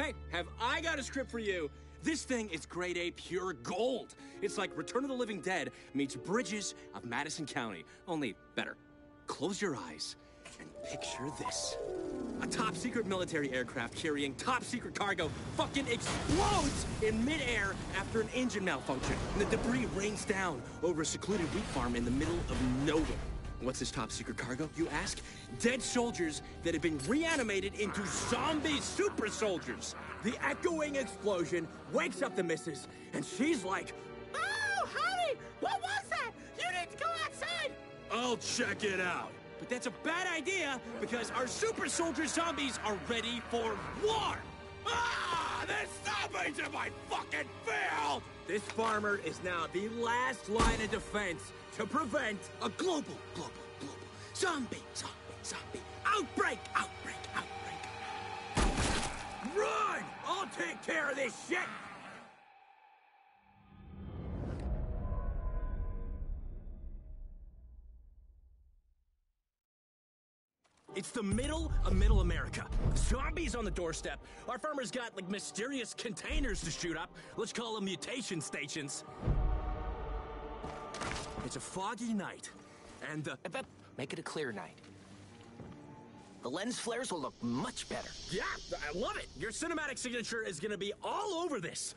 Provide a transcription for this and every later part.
Hey, have I got a script for you? This thing is grade A pure gold. It's like Return of the Living Dead meets Bridges of Madison County, only better. Close your eyes and picture this. A top secret military aircraft carrying top secret cargo fucking explodes in midair after an engine malfunction. And the debris rains down over a secluded wheat farm in the middle of nowhere. What's this top secret cargo, you ask? Dead soldiers that have been reanimated into zombie super soldiers. The echoing explosion wakes up the missus, and she's like, Oh, honey, what was that? You need to go outside. I'll check it out. But that's a bad idea because our super soldier zombies are ready for war. Ah, the zombies in my fucking field! This farmer is now the last line of defense to prevent a global, global, global zombie, zombie, zombie outbreak, outbreak, outbreak. Run! I'll take care of this shit! It's the middle of middle America. Zombies on the doorstep. Our farmer's got like mysterious containers to shoot up. Let's call them mutation stations. It's a foggy night, and uh, the. But make it a clear night. The lens flares will look much better. Yeah, I love it. Your cinematic signature is gonna be all over this.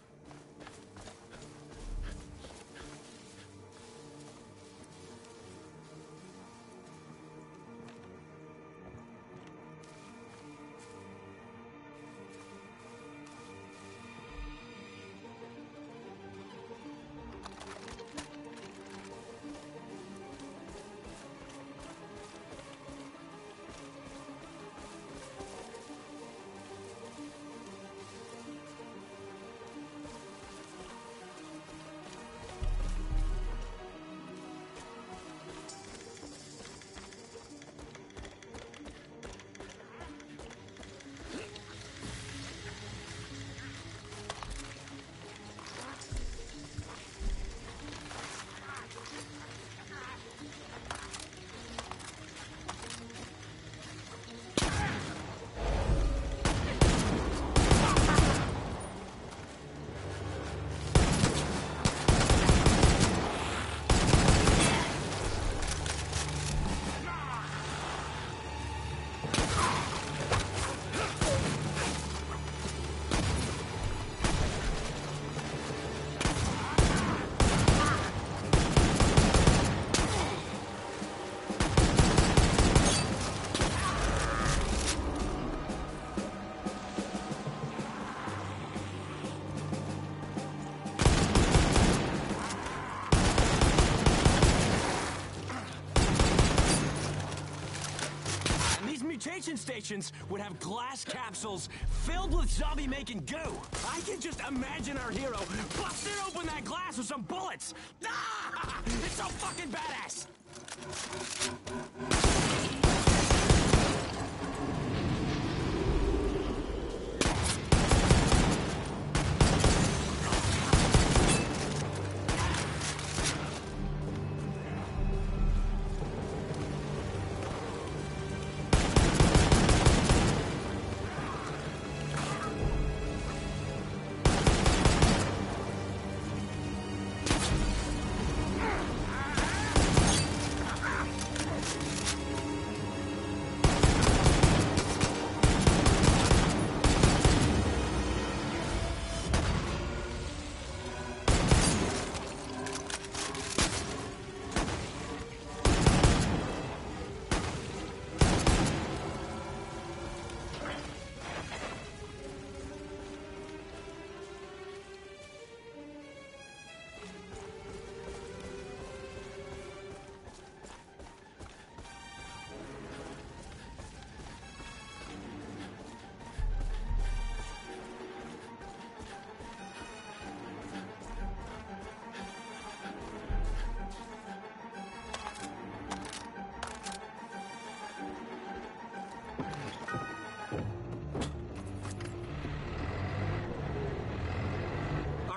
Would have glass capsules filled with zombie making goo. I can just imagine our hero busting open that glass with some bullets. Ah! It's so fucking badass.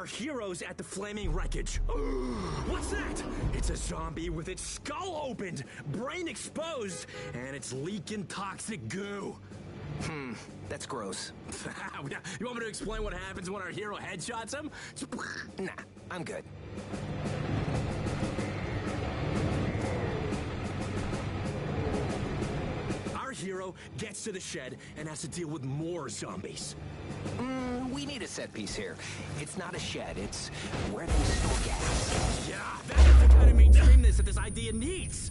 Our heroes at the flaming wreckage. What's that? It's a zombie with its skull opened, brain exposed, and it's leaking toxic goo. Hmm, that's gross. you want me to explain what happens when our hero headshots him? Nah, I'm good. Our hero gets to the shed and has to deal with more zombies. We need a set piece here. It's not a shed, it's where they store gas. Yeah, that's the kind of mainstreamness that this idea needs.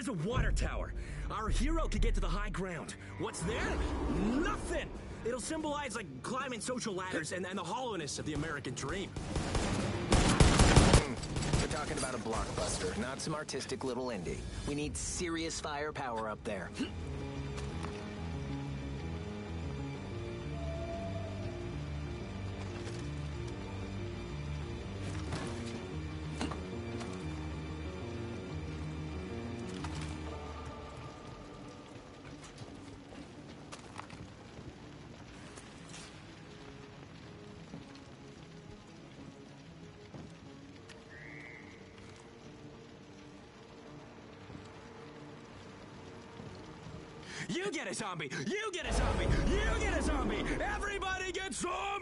There's a water tower. Our hero could get to the high ground. What's there? Nothing! It'll symbolize, like, climbing social ladders and, and the hollowness of the American dream. We're talking about a blockbuster, not some artistic little indie. We need serious firepower up there. Get a zombie! You get a zombie! You get a zombie! Everybody gets zombies!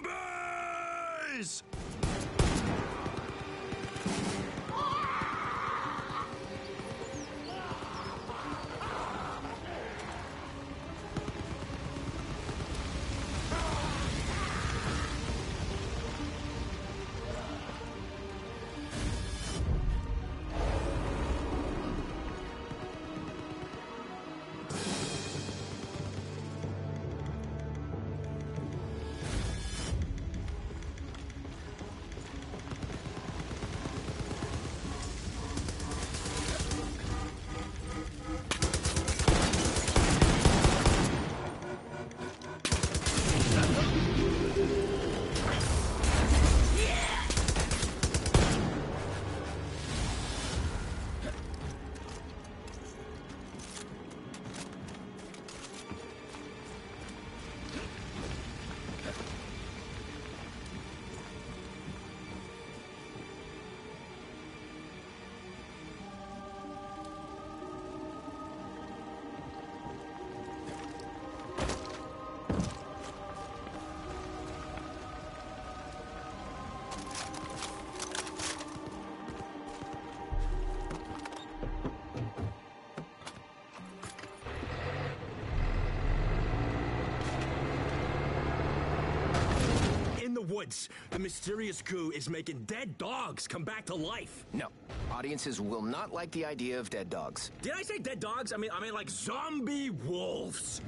Woods. The mysterious goo is making dead dogs come back to life. No. Audiences will not like the idea of dead dogs. Did I say dead dogs? I mean, I mean like zombie wolves.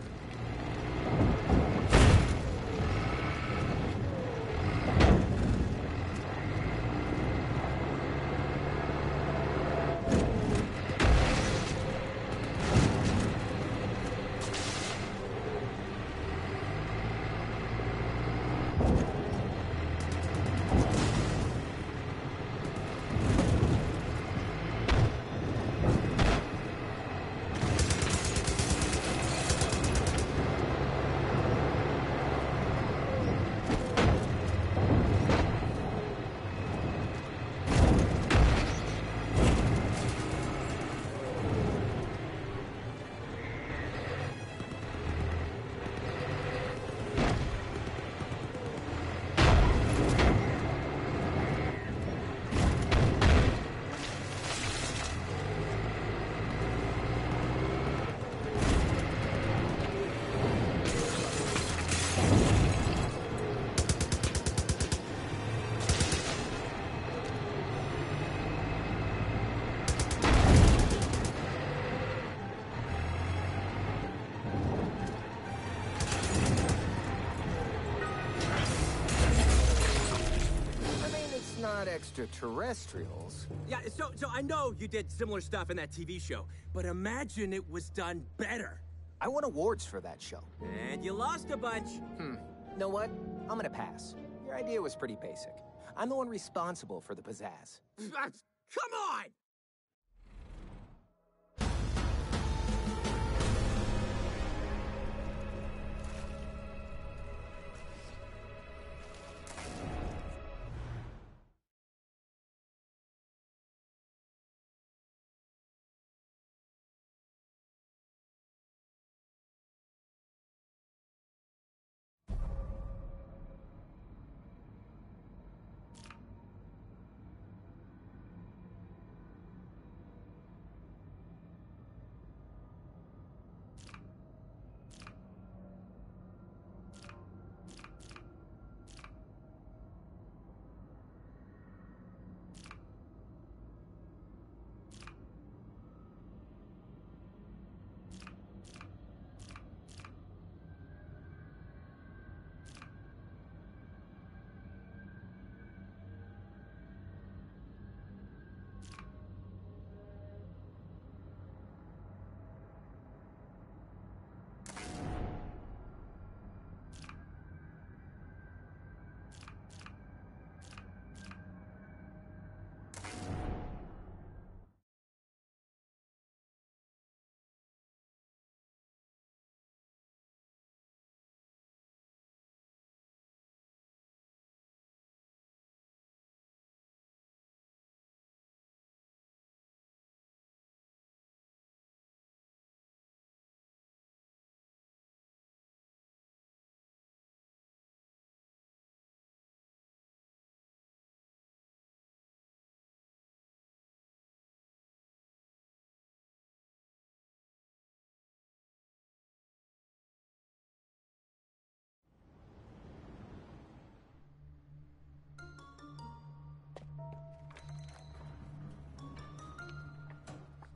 Extraterrestrials. Yeah, so so I know you did similar stuff in that TV show, but imagine it was done better. I won awards for that show. And you lost a bunch. Hmm. Know what? I'm gonna pass. Your idea was pretty basic. I'm the one responsible for the pizzazz. Come on!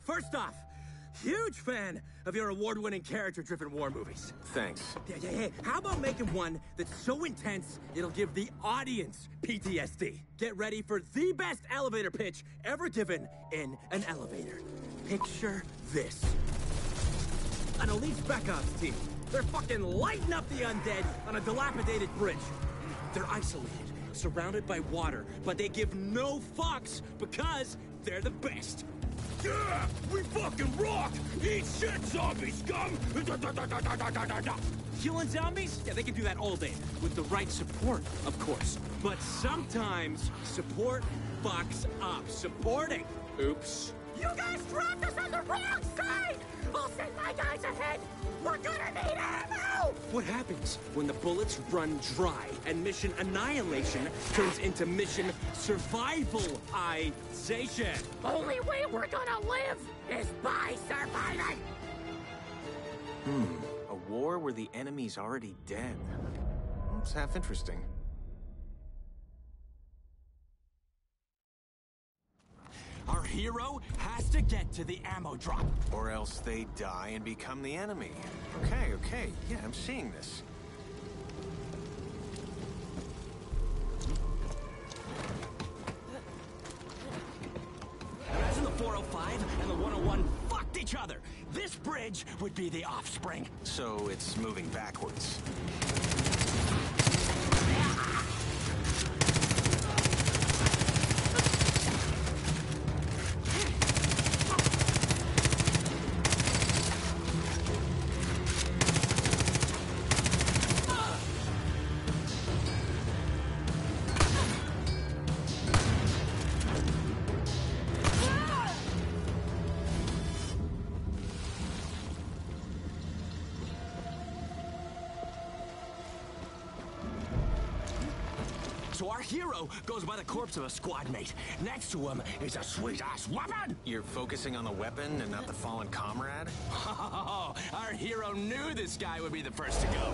First off, huge fan of your award-winning character-driven war movies. Thanks. Yeah, yeah, yeah. How about making one that's so intense it'll give the audience PTSD? Get ready for the best elevator pitch ever given in an elevator. Picture this. An elite ops team. They're fucking lighting up the undead on a dilapidated bridge. They're isolated, surrounded by water, but they give no fucks because they're the best. Yeah, we fucking rock! Eat shit, zombie scum! Killing zombies? Yeah, they can do that all day. With the right support, of course. But sometimes support fucks up. Supporting. Oops. You guys dropped us on the wrong side! I'll send my guys ahead! We're gonna need ammo! What happens when the bullets run dry and mission annihilation turns into mission survivalization? The only way we're gonna live is by surviving! Hmm, a war where the enemy's already dead. It's half interesting. Our hero has to get to the ammo drop. Or else they die and become the enemy. Okay, okay. Yeah, I'm seeing this. Imagine the 405 and the 101 fucked each other. This bridge would be the offspring. So it's moving backwards. Goes by the corpse of a squad mate. Next to him is a sweet-ass weapon. You're focusing on the weapon and not the fallen comrade? Oh, our hero knew this guy would be the first to go.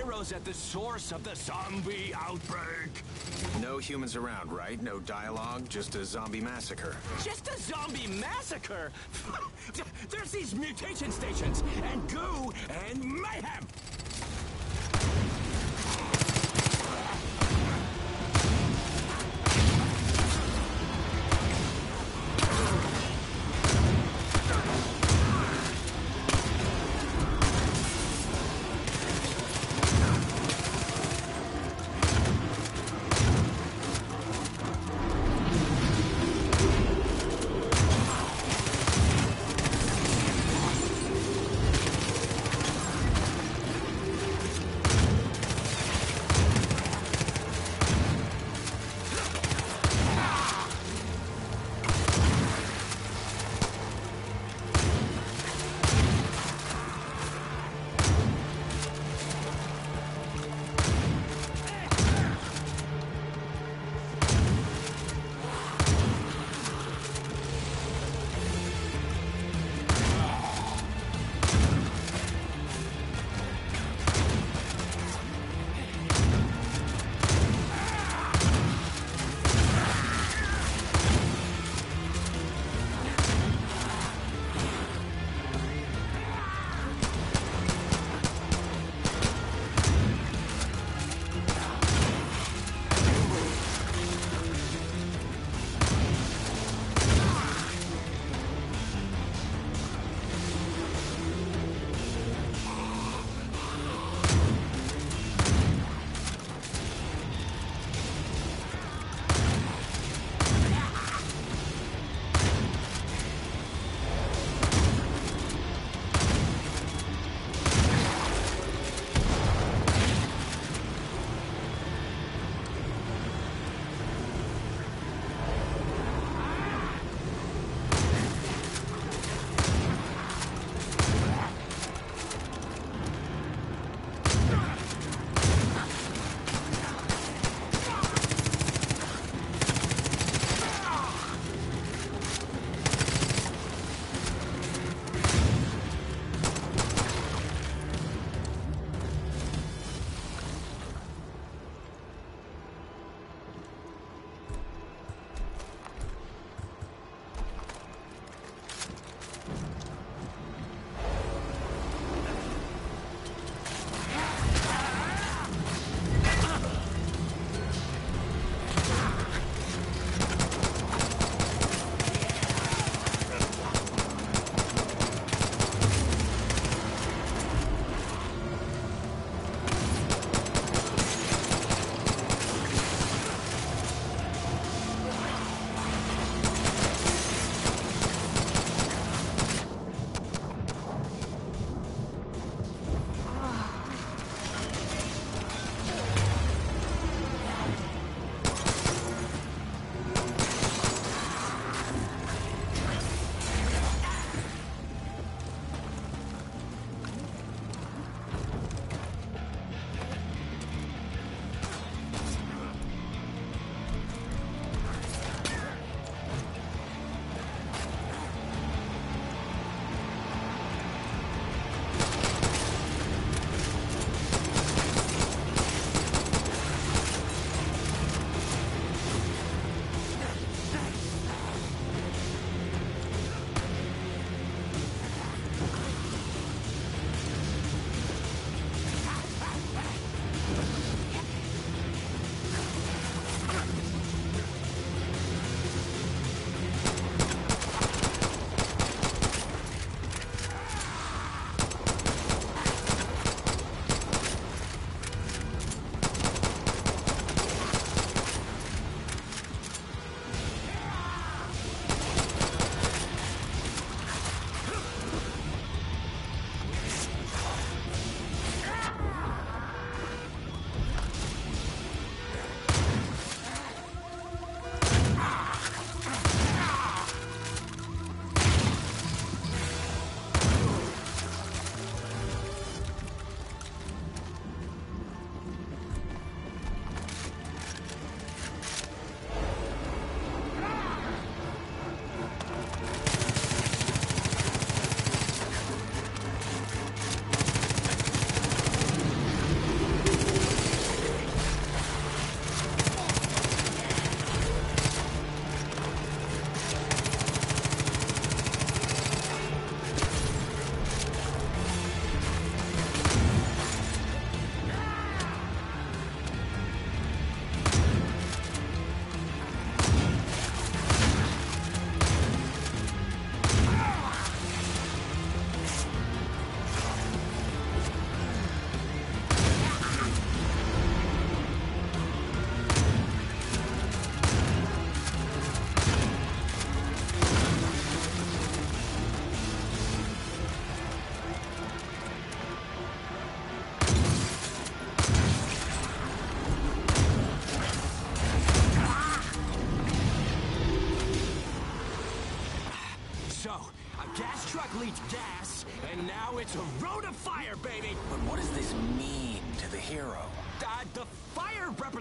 Hero's at the source of the zombie outbreak. No humans around, right? No dialogue, just a zombie massacre. Just a zombie massacre? There's these mutation stations, and goo, and mayhem!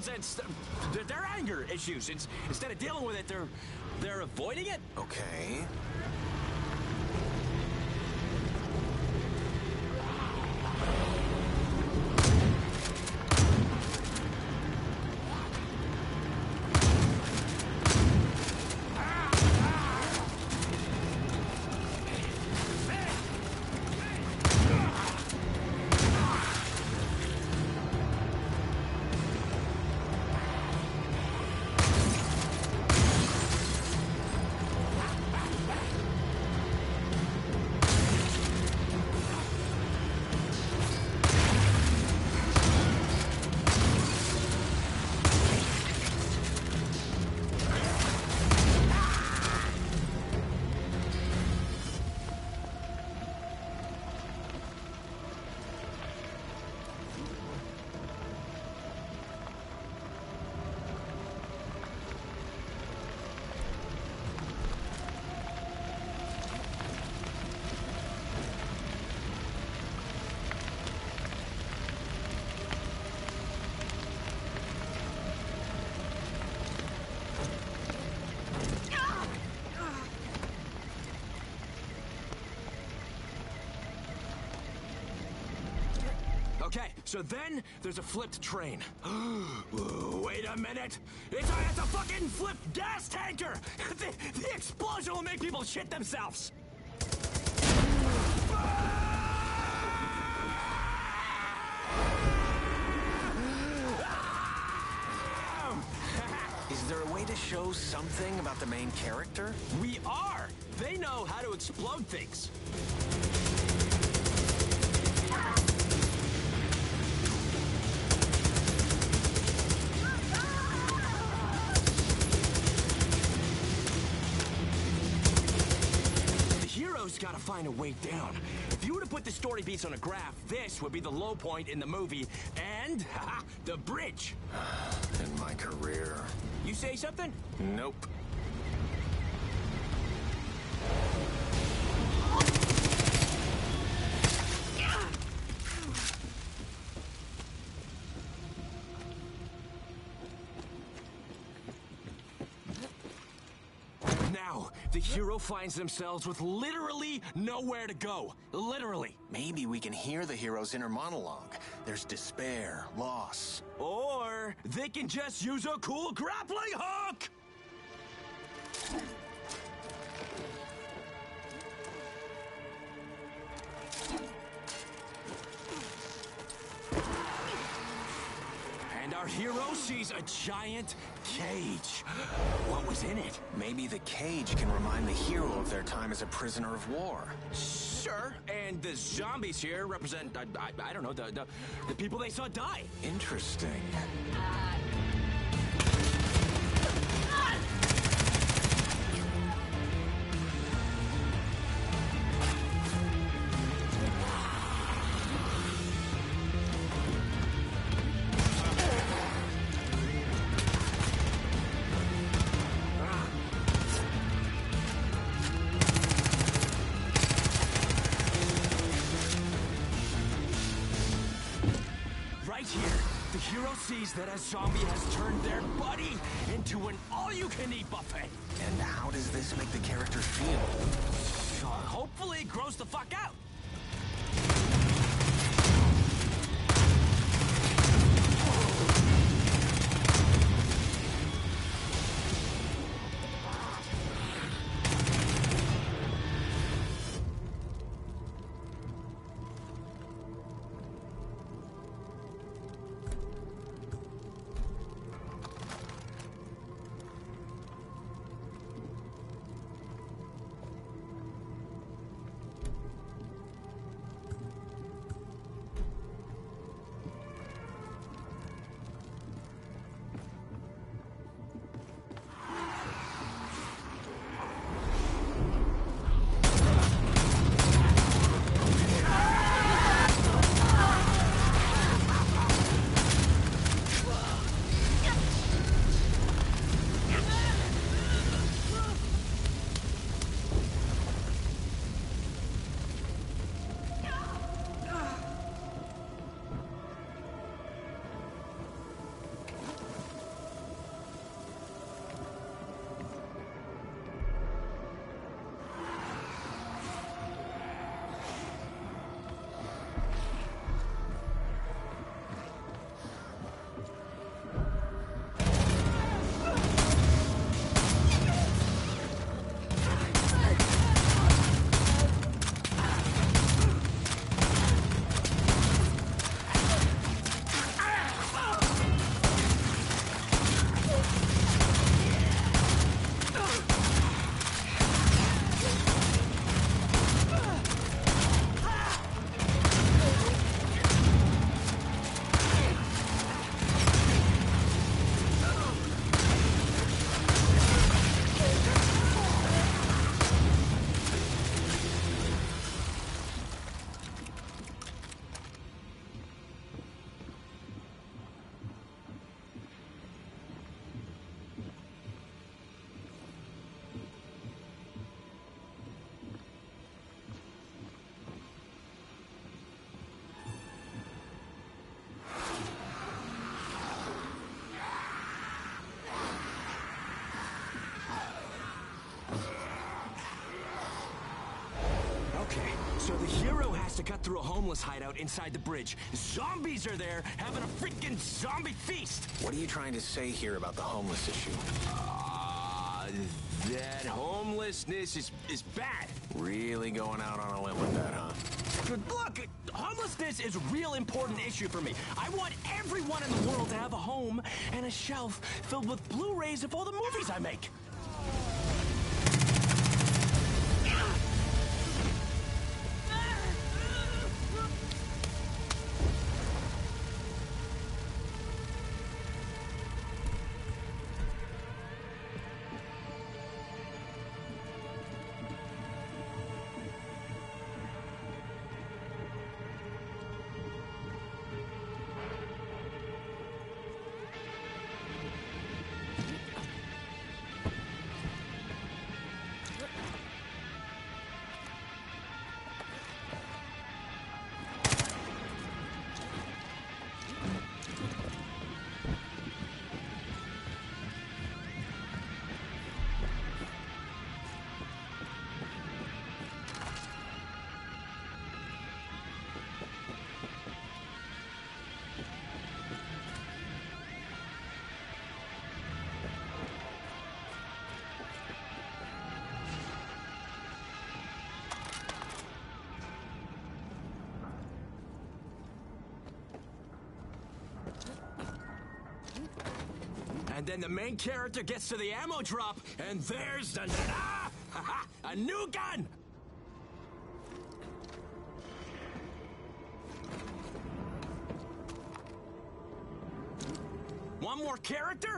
Fire represents th- th- their anger issues. It's, instead of dealing with it, they're they're avoiding it. Okay. So then there's a flipped train. Wait a minute! It's a, it's a fucking flipped gas tanker! The, the explosion will make people shit themselves! Is there a way to show something about the main character? We are! They know how to explode things. Gotta find a way down. If you were to put the story beats on a graph, this would be the low point in the movie, and the bridge. In my career. You say something? Nope. Hero finds themselves with literally nowhere to go. Literally. Maybe we can hear the hero's inner monologue. There's despair, loss. Or they can just use a cool grappling hook! Our hero sees a giant cage. What was in it? Maybe the cage can remind the hero of their time as a prisoner of war. Sure. And the zombies here represent, I, I, I don't know, the, the, the people they saw die. Interesting. Right hero sees that a zombie has turned their buddy into an all-you-can-eat buffet. And how does this make the character feel? Uh, hopefully, it grows the fuck out. To cut through a homeless hideout inside the bridge. Zombies are there having a freaking zombie feast. What are you trying to say here about the homeless issue? Uh, that homelessness is, is bad. Really going out on a limb with that, huh? Look, homelessness is a real important issue for me. I want everyone in the world to have a home and a shelf filled with Blu-rays of all the movies I make. Then the main character gets to the ammo drop, and there's the ah, a new gun. One more character?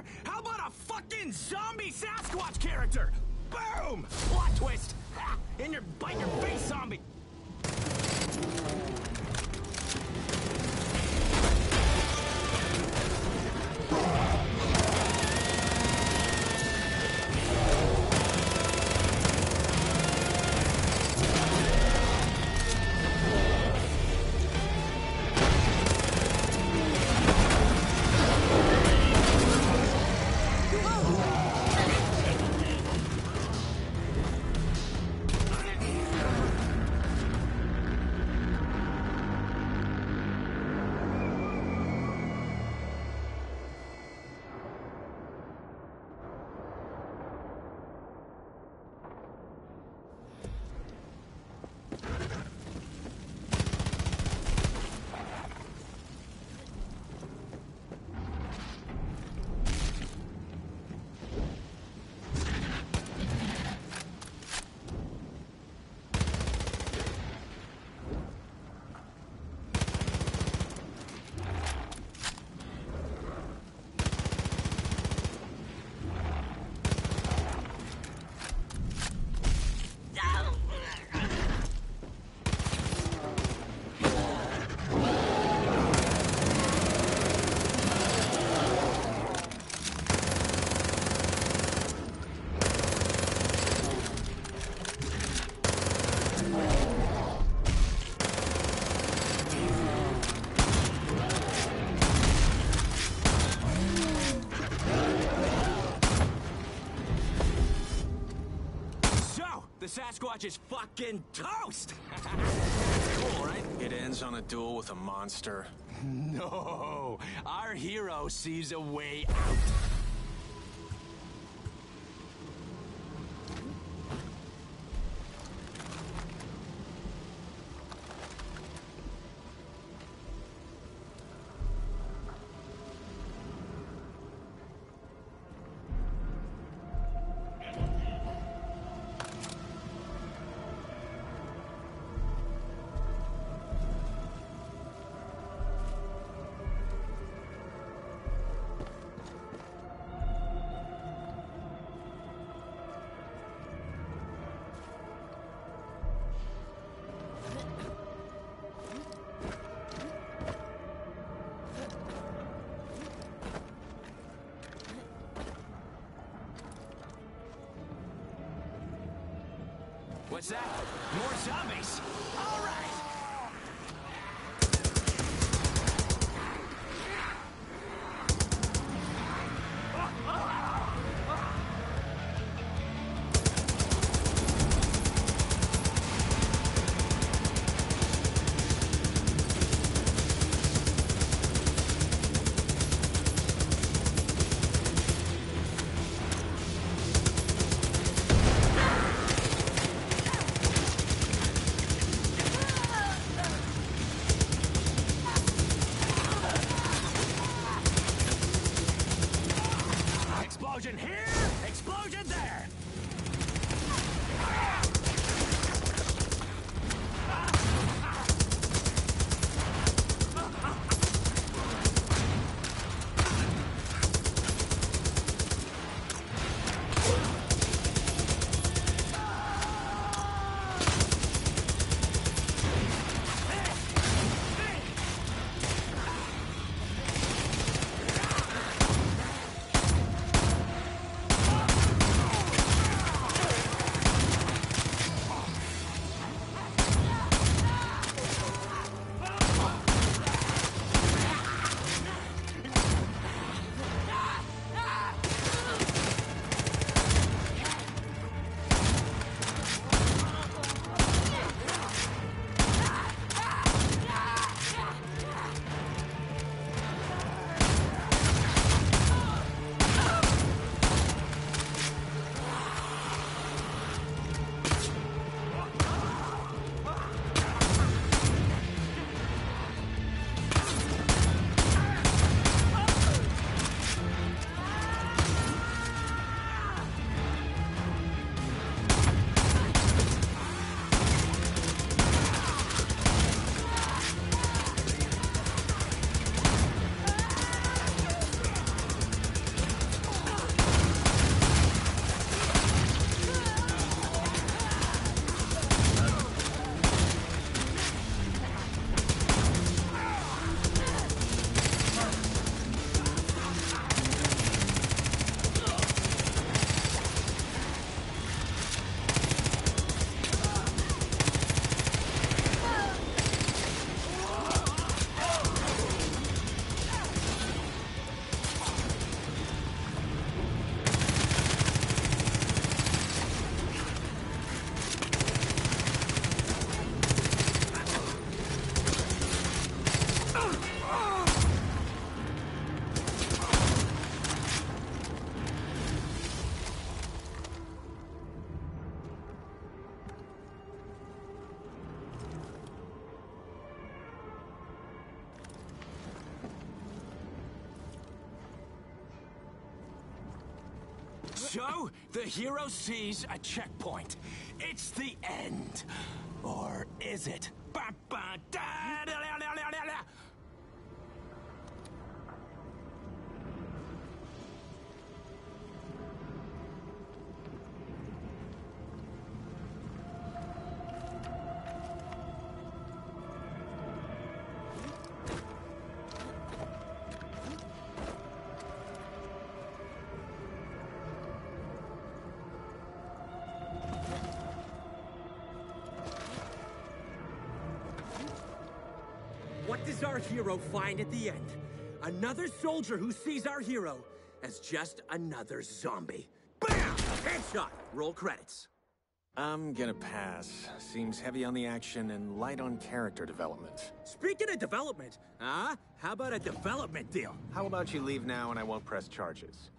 Sasquatch is fucking toast! cool, right? It ends on a duel with a monster. No, our hero sees a way out. What's that? More zombies! Hero sees a checkpoint. It's the end. Or is it? Hero find at the end? Another soldier who sees our hero as just another zombie. Bam! Headshot! Roll credits. I'm gonna pass. Seems heavy on the action and light on character development. Speaking of development, huh? How about a development deal? How about you leave now and I won't press charges?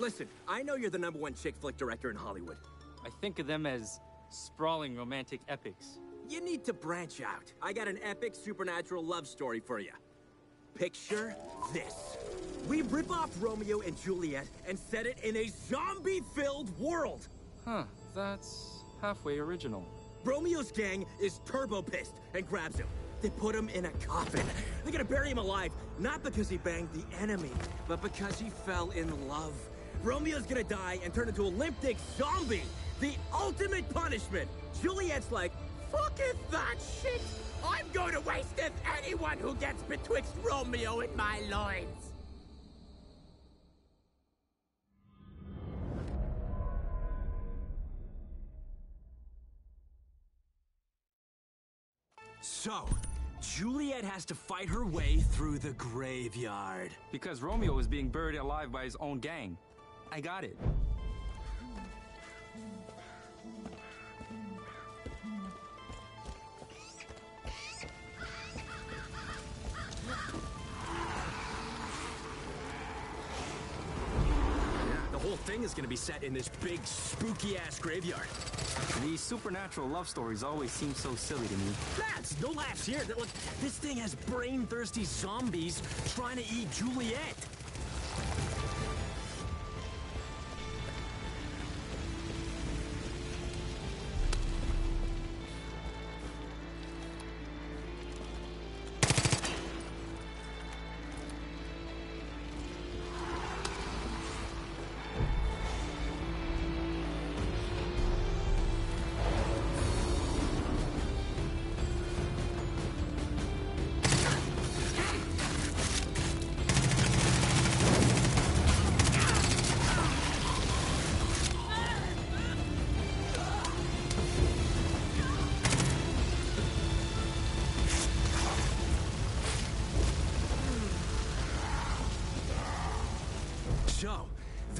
Listen, I know you're the number one chick flick director in Hollywood. I think of them as sprawling romantic epics. You need to branch out. I got an epic supernatural love story for you. Picture this. We rip off Romeo and Juliet and set it in a zombie-filled world. Huh, that's halfway original. Romeo's gang is turbo pissed and grabs him. They put him in a coffin. They're gonna bury him alive, not because he banged the enemy, but because he fell in love. Romeo's gonna die and turn into a limp dick zombie. The ultimate punishment. Juliet's like, Fucketh that shit! I'm going to waste wasteth anyone who gets betwixt Romeo and my loins! So, Juliet has to fight her way through the graveyard. Because Romeo is being buried alive by his own gang. I got it. The whole thing is gonna be set in this big, spooky ass graveyard. These supernatural love stories always seem so silly to me. That's no laughs here. Look, this thing has brain thirsty zombies trying to eat Juliet.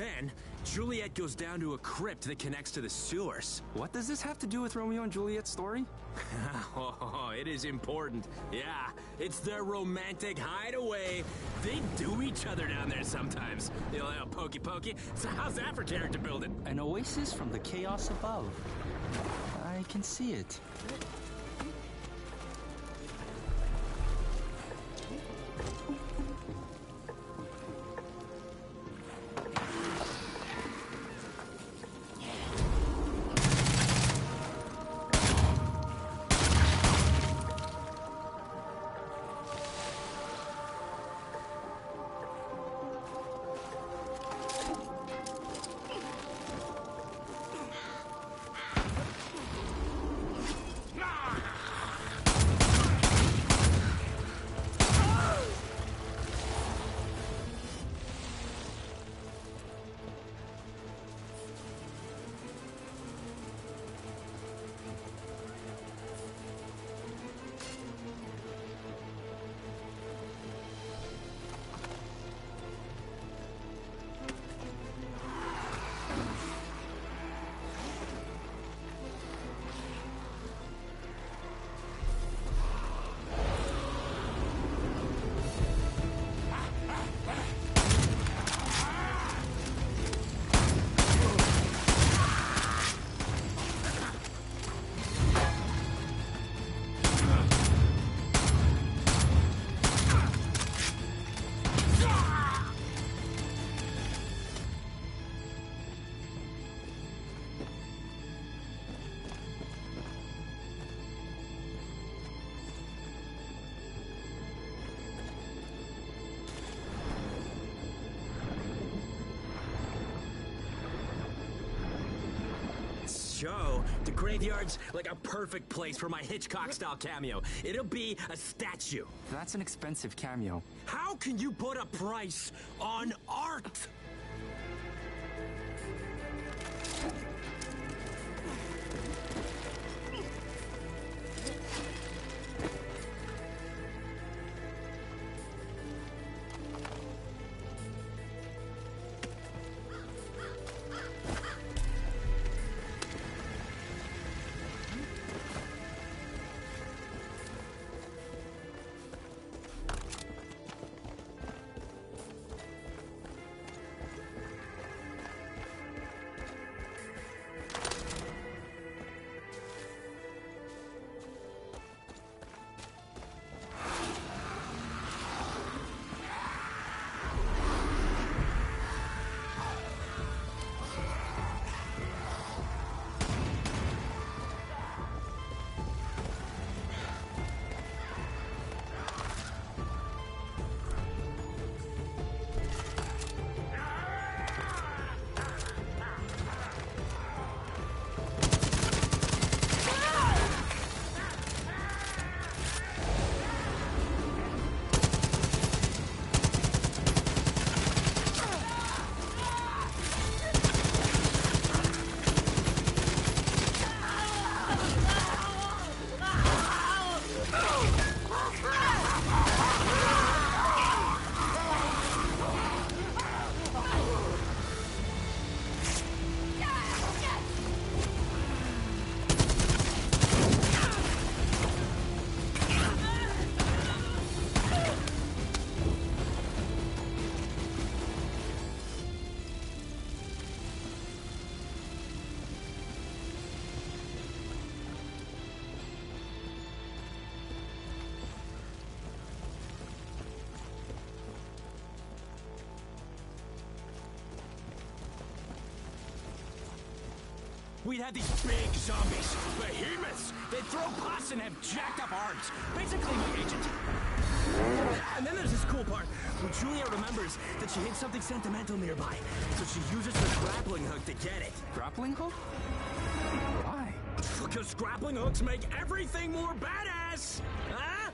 Then, Juliet goes down to a crypt that connects to the sewers. What does this have to do with Romeo and Juliet's story? oh, it is important. Yeah, it's their romantic hideaway. They do each other down there sometimes. You know, pokey pokey. So how's that for character building? An oasis from the chaos above. I can see it. Show the graveyard's like a perfect place for my Hitchcock style cameo. It'll be a statue. That's an expensive cameo. How can you put a price on we'd have these big zombies, behemoths. They'd throw pots and have jacked up arms. Basically, my agent. And then there's this cool part where Julia remembers that she hid something sentimental nearby, so she uses her grappling hook to get it. Grappling hook? Why? Because grappling hooks make everything more badass! Huh?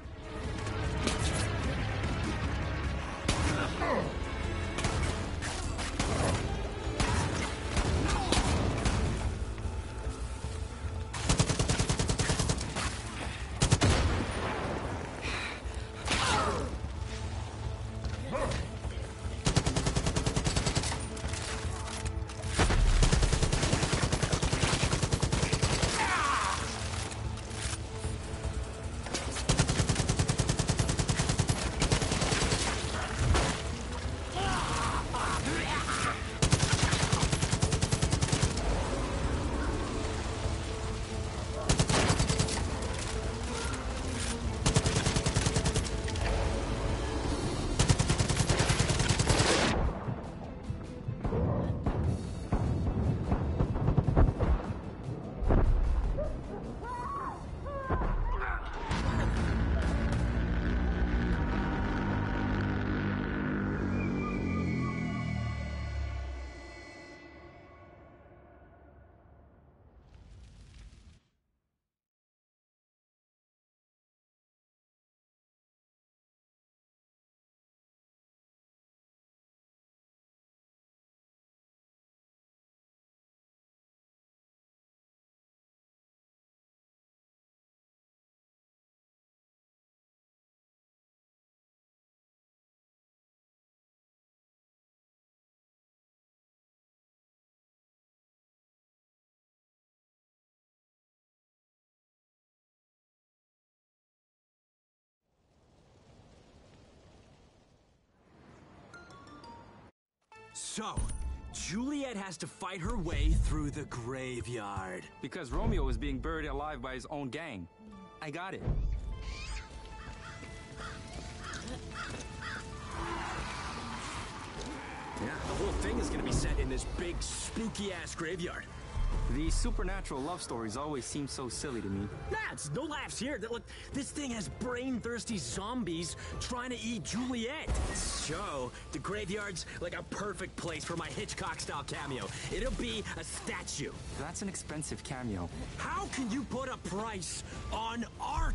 So, Juliet has to fight her way through the graveyard. Because Romeo is being buried alive by his own gang. I got it. Yeah, the whole thing is gonna be set in this big, spooky ass graveyard. These supernatural love stories always seem so silly to me. Nah, it's no laughs here. Look, this thing has brain-thirsty zombies trying to eat Juliet. So, the graveyard's like a perfect place for my Hitchcock-style cameo. It'll be a statue. That's an expensive cameo. How can you put a price on art?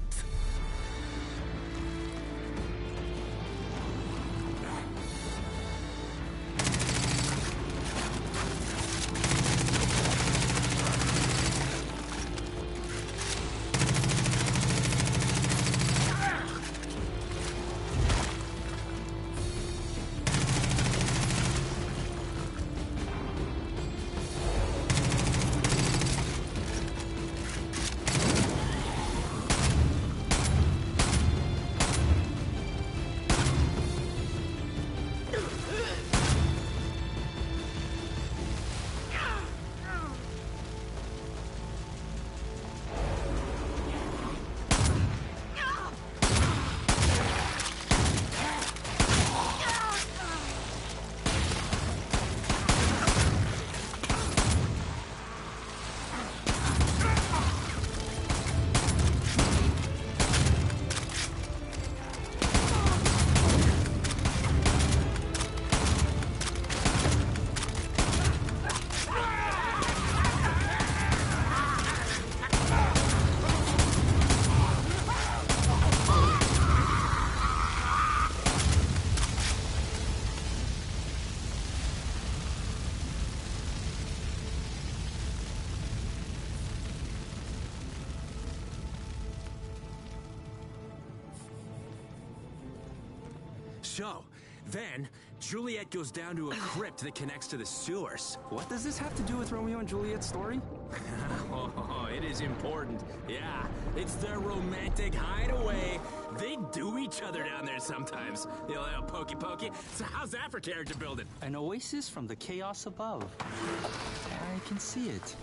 Then, Juliet goes down to a crypt that connects to the sewers. What does this have to do with Romeo and Juliet's story? Oh, it is important. Yeah, it's their romantic hideaway. They do each other down there sometimes. You know, little pokey pokey. So how's that for character building? An oasis from the chaos above. I can see it.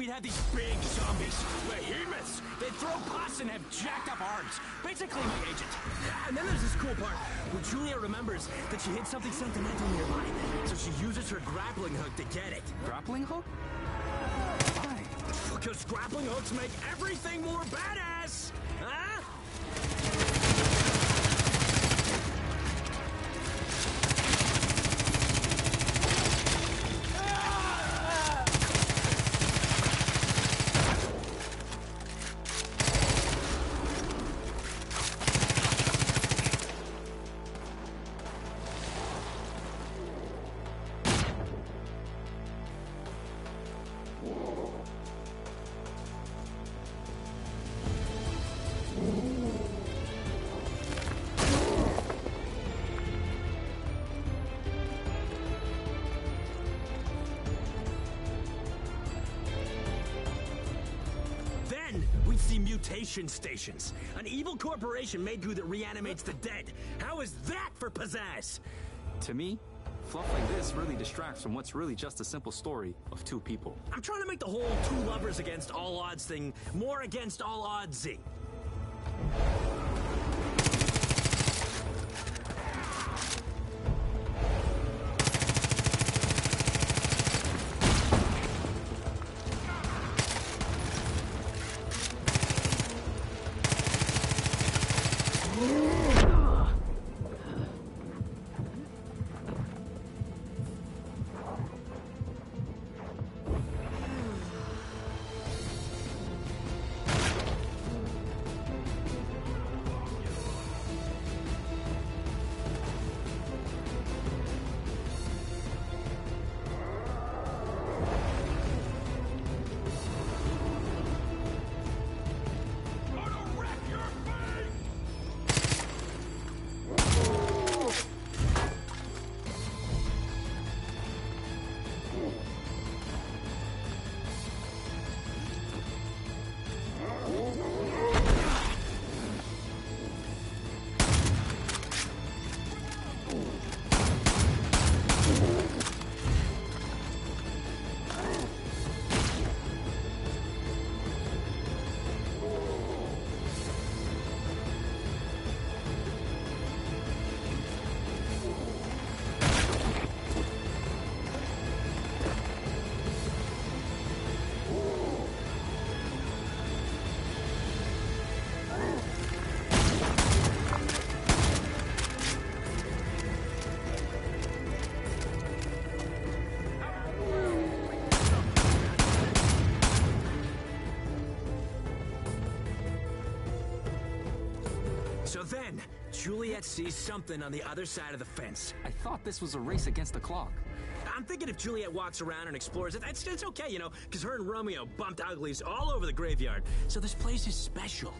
We'd have these big zombies, behemoths. They'd throw pus and have jacked up arms. Basically my agent. And then there's this cool part where Julia remembers that she hid something sentimental nearby. So she uses her grappling hook to get it. Grappling hook? Why? Because grappling hooks make everything more badass! See mutation stations. An evil corporation made goo that reanimates the dead. How is that for pizzazz? To me, fluff like this really distracts from what's really just a simple story of two people. I'm trying to make the whole two lovers against all odds thing more against all oddsy. So then, Juliet sees something on the other side of the fence. I thought this was a race against the clock. I'm thinking if Juliet walks around and explores it, it's, it's okay, you know, because her and Romeo bumped uglies all over the graveyard. So this place is special.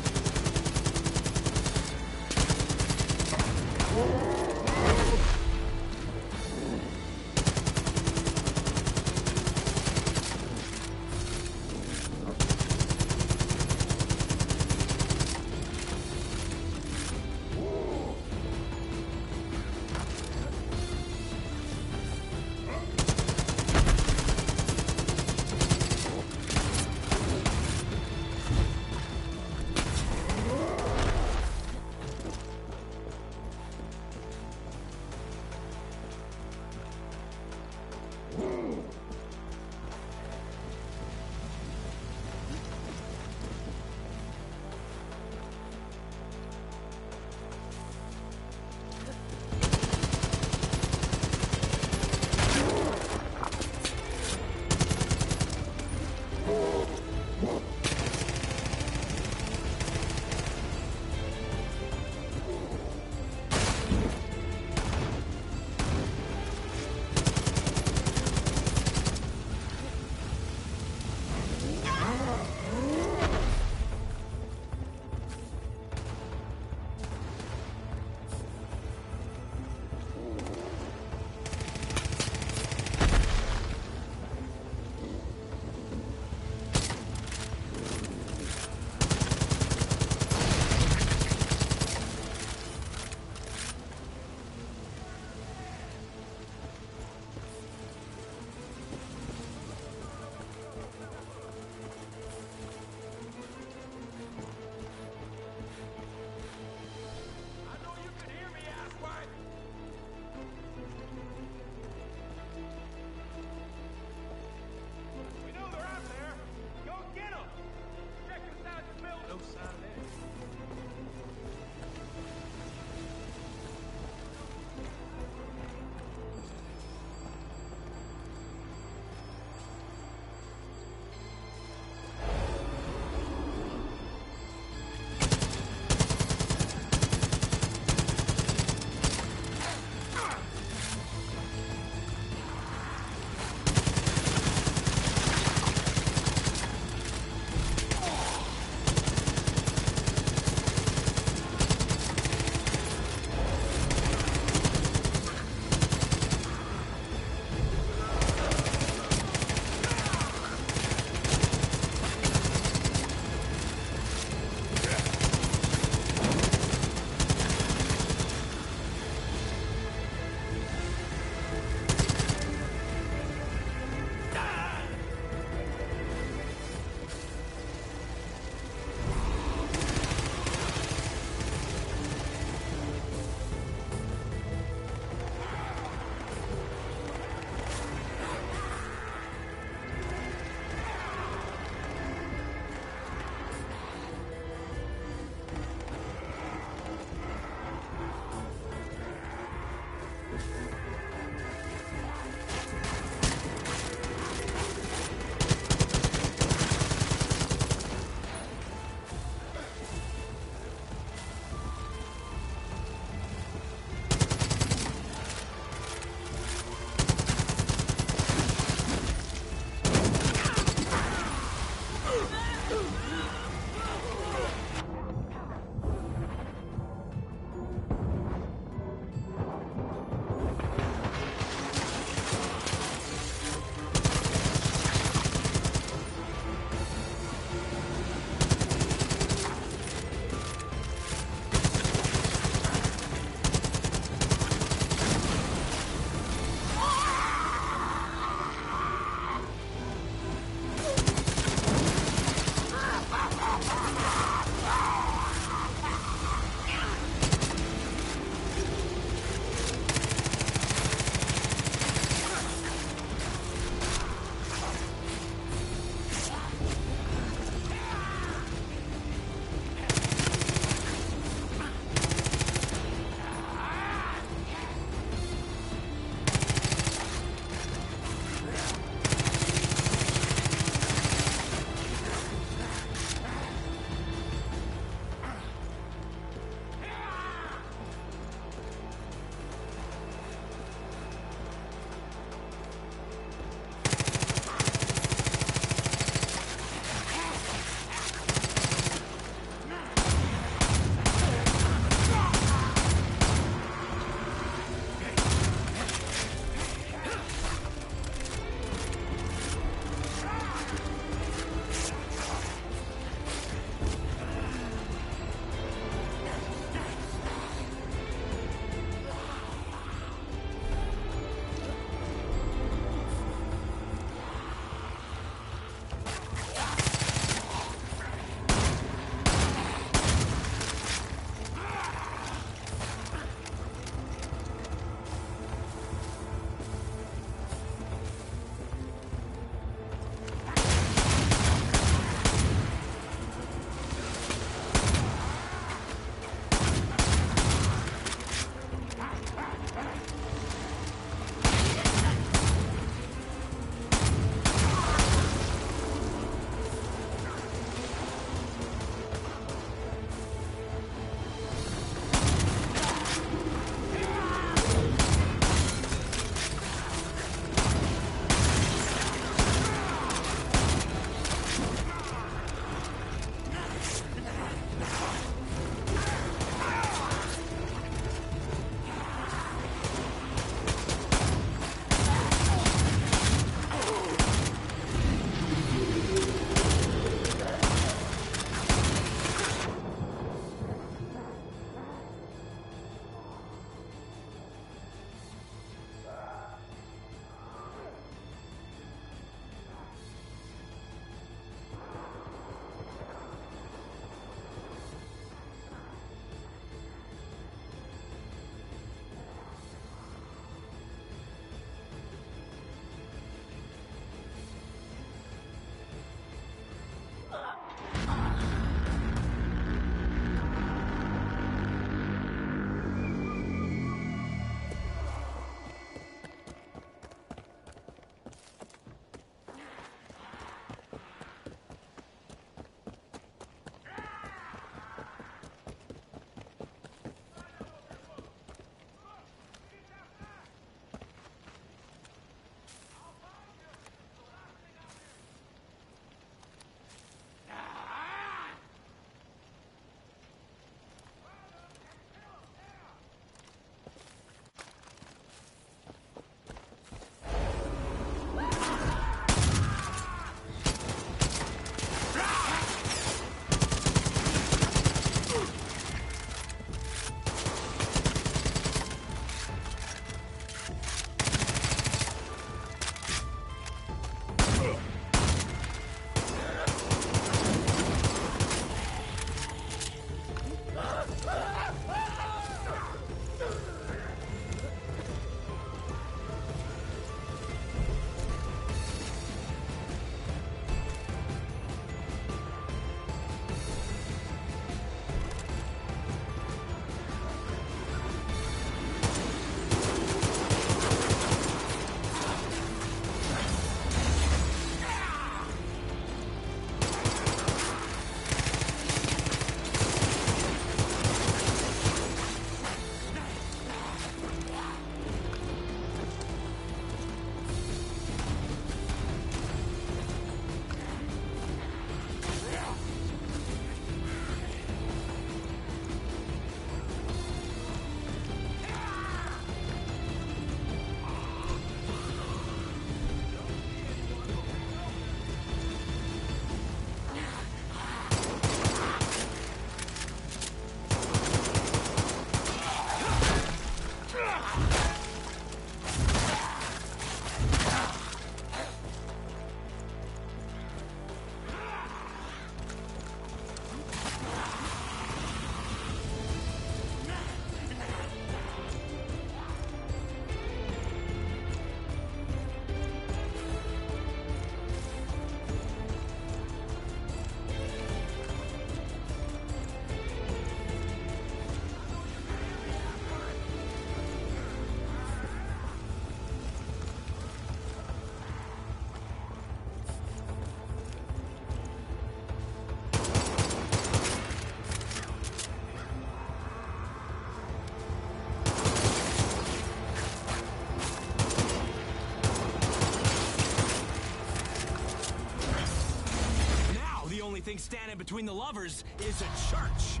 Thing standing between the lovers is a church.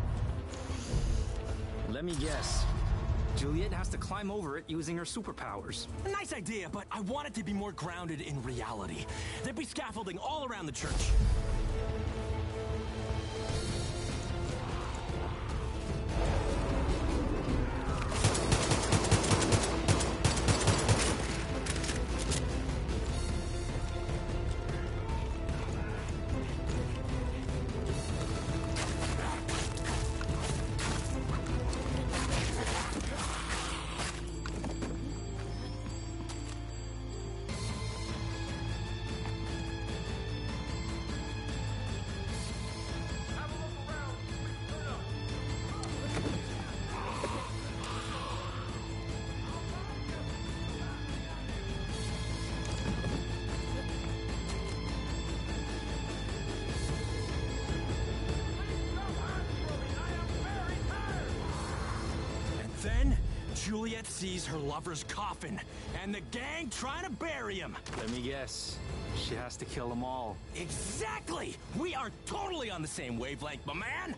Let me guess. Juliet has to climb over it using her superpowers. A nice idea, but I want it to be more grounded in reality. There'd be scaffolding all around the church. Her lover's coffin and the gang trying to bury him. Let me guess. She has to kill them all. Exactly! We are totally on the same wavelength, my man!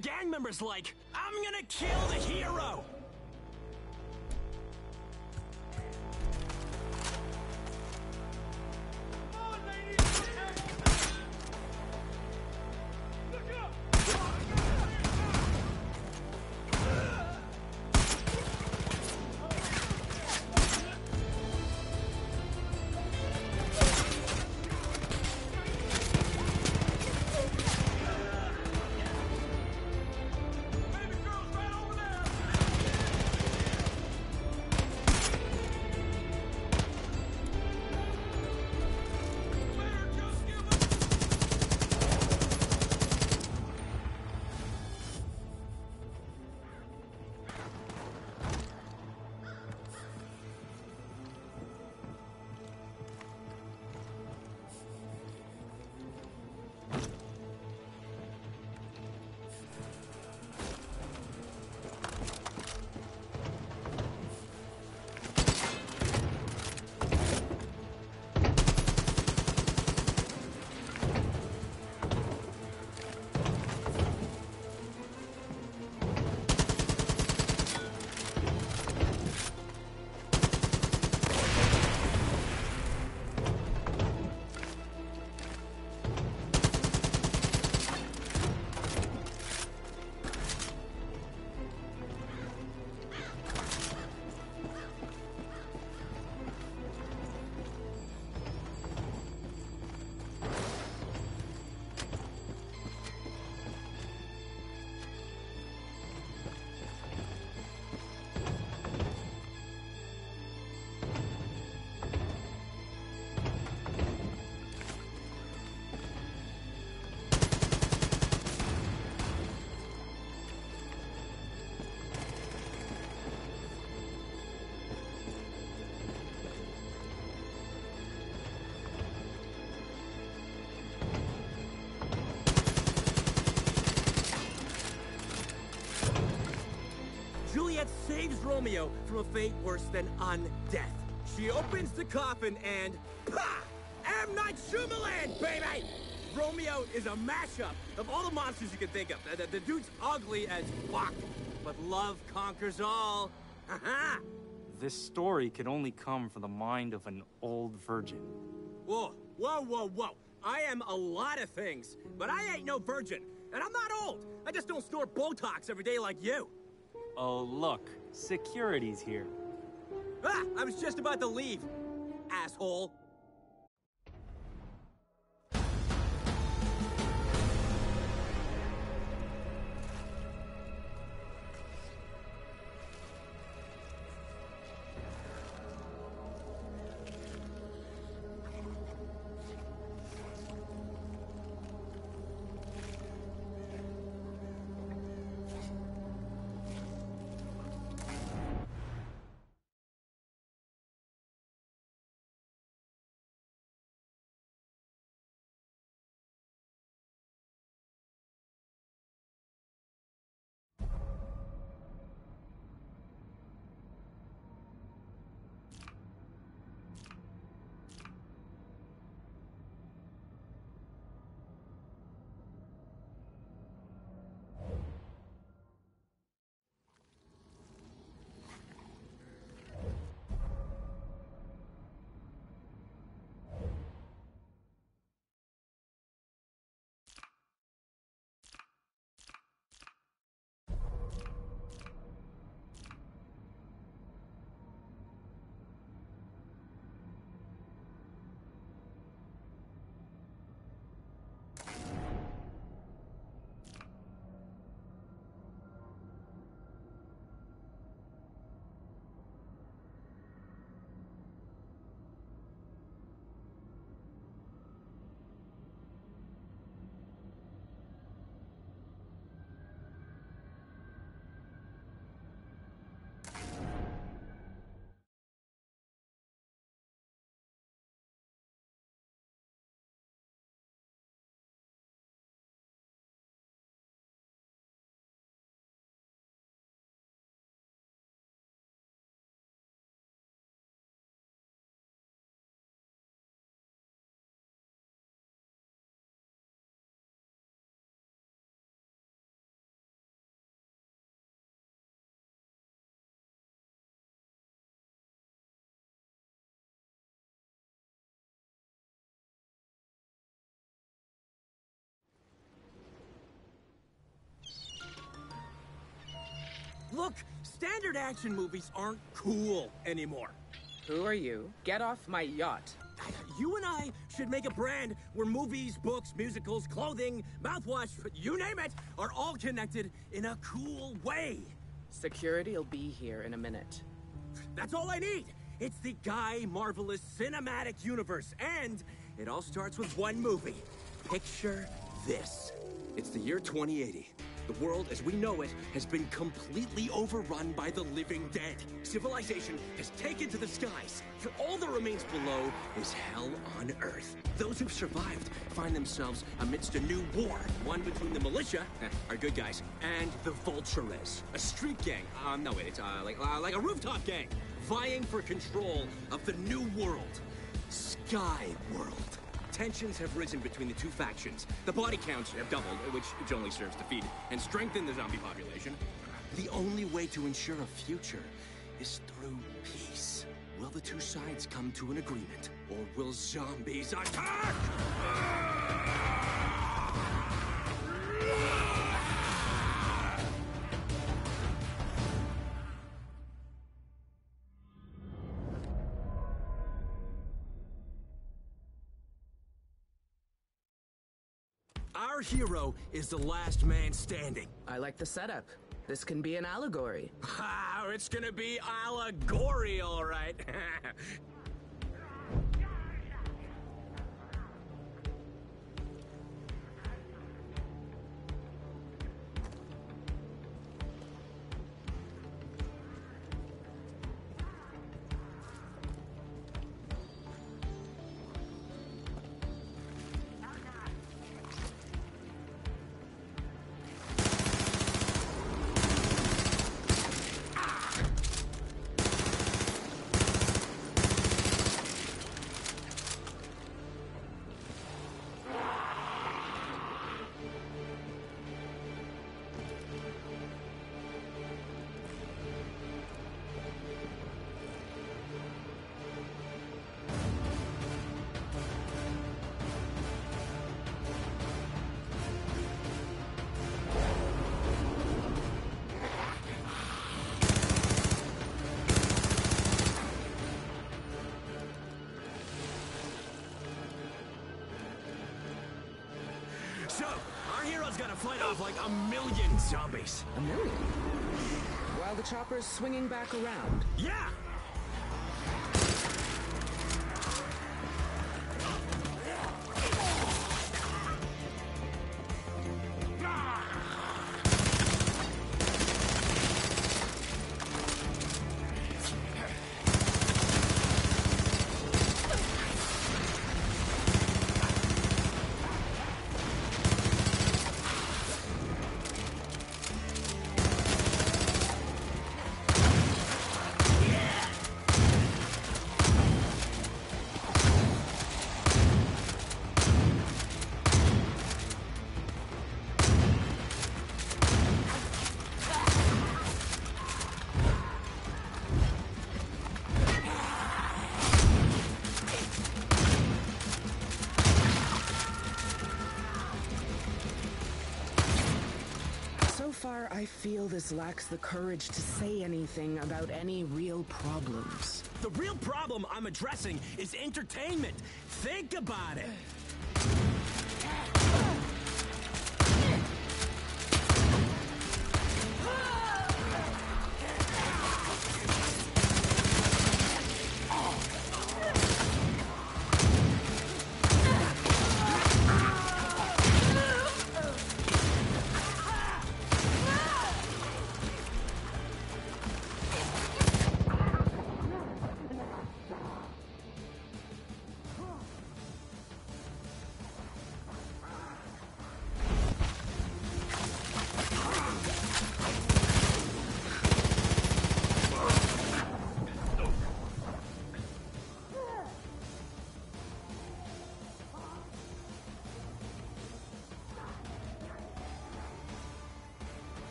Gang member's like, saves Romeo from a fate worse than undeath. She opens the coffin and... PA! M. Night Shyamalan, baby! Romeo is a mashup of all the monsters you can think of. The, the, the dude's ugly as fuck, but love conquers all. Ha This story could only come from the mind of an old virgin. Whoa, whoa, whoa, whoa. I am a lot of things, but I ain't no virgin. And I'm not old. I just don't snort Botox every day like you. Oh, look. Security's here. Ah, I was just about to leave, asshole. Look, standard action movies aren't cool anymore. Who are you? Get off my yacht. You and I should make a brand where movies, books, musicals, clothing, mouthwash, you name it, are all connected in a cool way. Security'll be here in a minute. That's all I need. It's the Guy Marvelous Cinematic Universe, and it all starts with one movie. Picture this. It's the year 2080. The world as we know it has been completely overrun by the living dead. Civilization has taken to the skies, for all that remains below is hell on earth. Those who've survived find themselves amidst a new war, one between the militia, our good guys, and the Vultures, a street gang. Um, no, wait, it's uh, like uh, like a rooftop gang, vying for control of the new world, Sky World. Tensions have risen between the two factions. The body counts have doubled, which only serves to feed and strengthen the zombie population. The only way to ensure a future is through peace. Will the two sides come to an agreement, or will zombies attack? Hero is the last man standing. I like the setup. This can be an allegory. Ah, it's gonna be allegory, all right. A million? While the chopper's swinging back around. Yeah! This lacks the courage to say anything about any real problems. The real problem I'm addressing is entertainment. Think about it.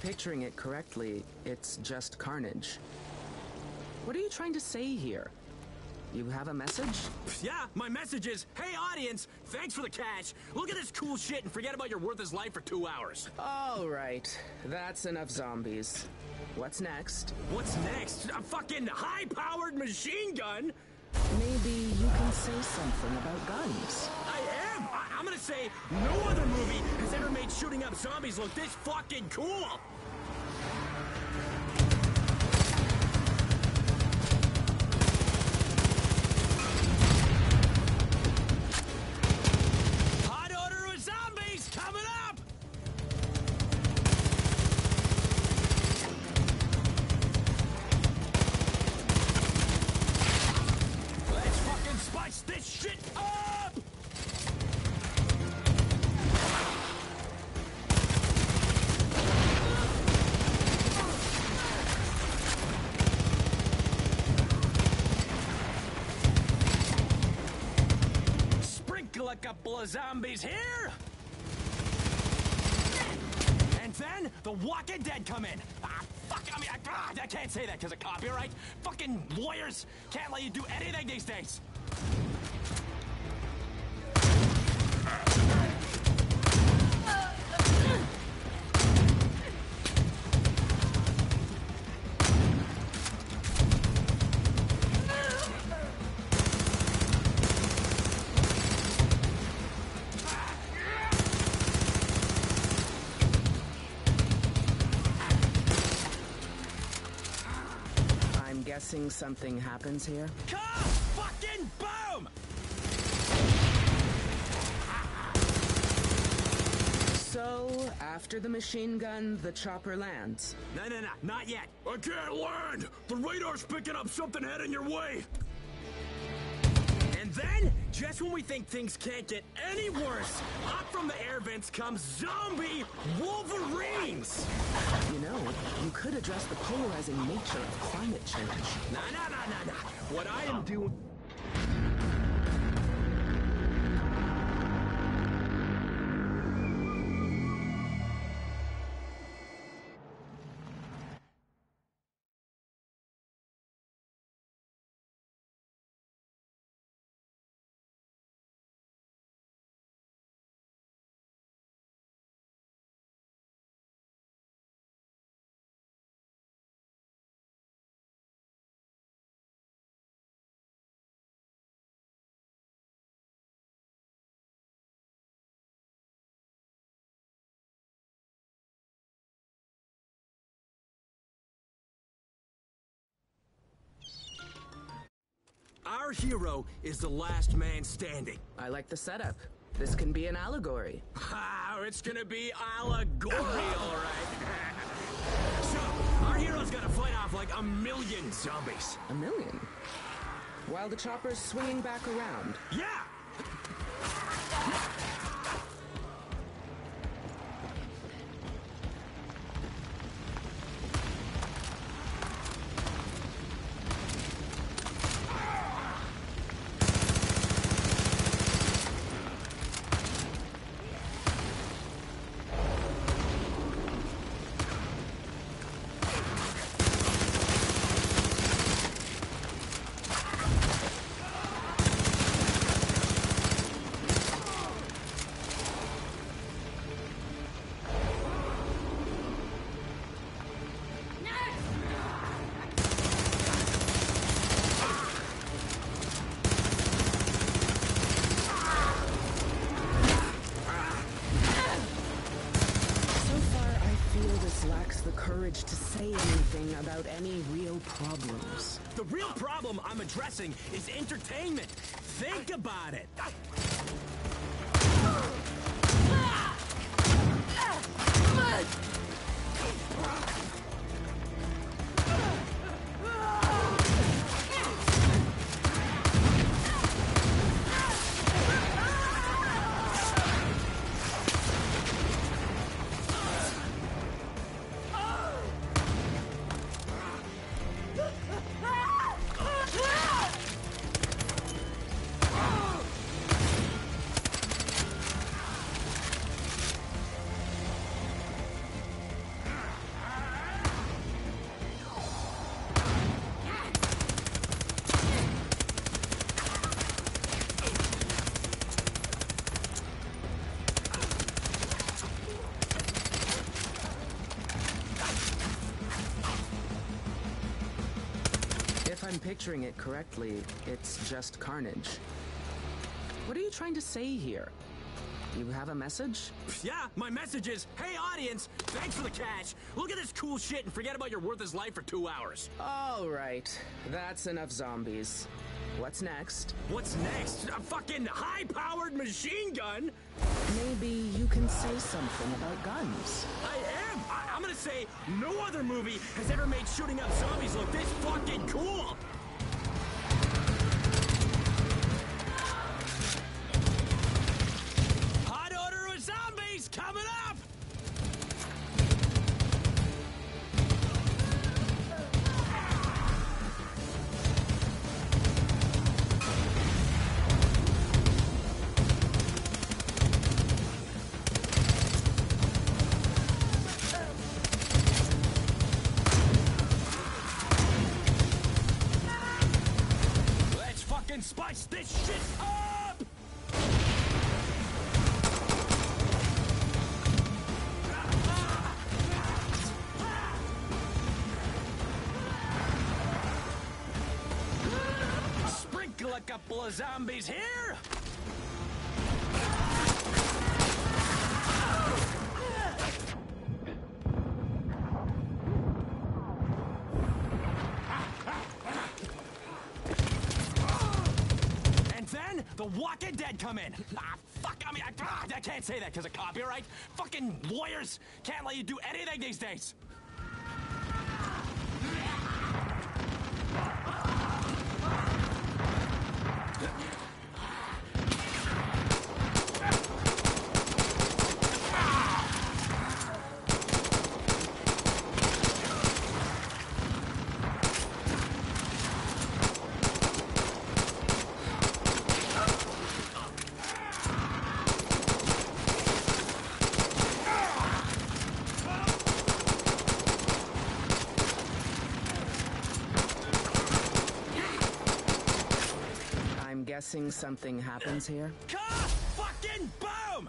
Picturing it correctly, it's just carnage. What are you trying to say here? You have a message? Yeah, my message is, hey audience, thanks for the cash. Look at this cool shit and forget about your worthless life for two hours. All right, that's enough zombies. What's next? What's next? A fucking high-powered machine gun? Maybe you can say something about guns. I am! Gonna say no other movie has ever made shooting up zombies look this fucking cool! Couple of zombies here. And then the Walking Dead come in. Ah, fuck, I mean, I, ah, I can't say that because of copyright. Fucking lawyers can't let you do anything these days. I'm something happens here. Come! Fucking boom! So, after the machine gun, the chopper lands. No, no, no, not yet. I can't land! The radar's picking up something heading your way! And then, just when we think things can't get any worse, up from the air vents comes zombie Wolverines! You know, you could address the polarizing nature of climate change. Nah, nah, nah, nah, nah. What I am doing. Our hero is the last man standing. I like the setup. This can be an allegory. Ah, it's gonna be allegory, all right. so, our hero's gonna fight off like a million zombies. A million. While the chopper's swinging back around. Yeah! The real problem I'm addressing is entertainment. Think about it. Picturing it correctly, it's just carnage. What are you trying to say here? You have a message? Yeah, my message is, hey audience, thanks for the cash. Look at this cool shit and forget about your worthless life for two hours. All right, that's enough zombies. What's next? What's next? A fucking high-powered machine gun? Maybe you can say something about guns. I am. I- I'm gonna say no other movie has ever made shooting up zombies look this fucking cool. This shit up! Sprinkle a couple of zombies here! Come in. Ah, fuck, I mean, I, ah, I can't say that because of copyright. Fucking lawyers can't let you do anything these days. I'm guessing something happens here. Ka fucking boom!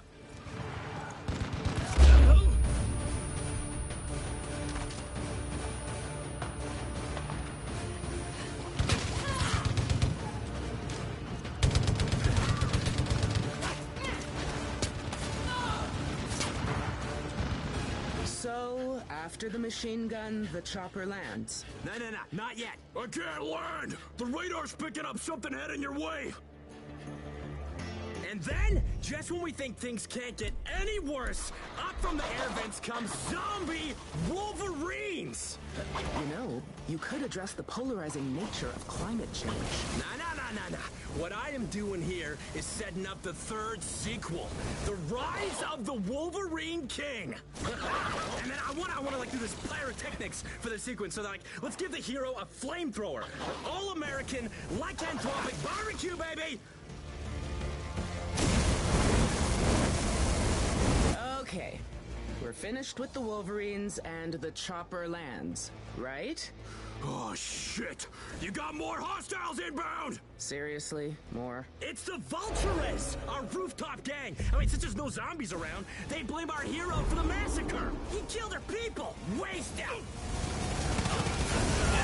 So, after the machine gun, the chopper lands. No, no, no, not yet. I can't land! The radar's picking up something heading your way! And then, just when we think things can't get any worse, up from the air vents come zombie Wolverines! You know, you could address the polarizing nature of climate change. Nah, nah, nah, nah, nah. What I am doing here is setting up the third sequel, The Rise of the Wolverine King. and then I want, I want to like do this pyrotechnics for the sequence. So like, let's give the hero a flamethrower, all-American, lycanthropic barbecue, baby. Okay, we're finished with the Wolverines and the chopper lands, right? Oh, shit! You got more hostiles inbound! Seriously? More? It's the Vultures, our rooftop gang. I mean, since there's no zombies around, they blame our hero for the massacre. He killed their people. Wasted. Kill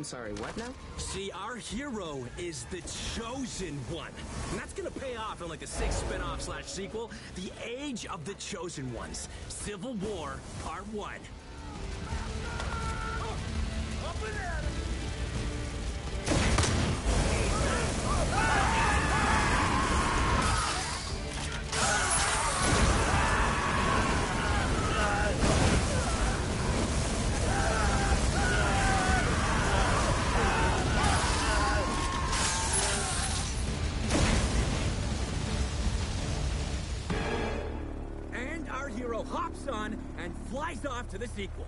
I'm sorry, what now? See, our hero is the chosen one. And that's gonna pay off in like a six spin-off slash sequel, The Age of the Chosen Ones. Civil War, Part 1. And flies off to the sequel.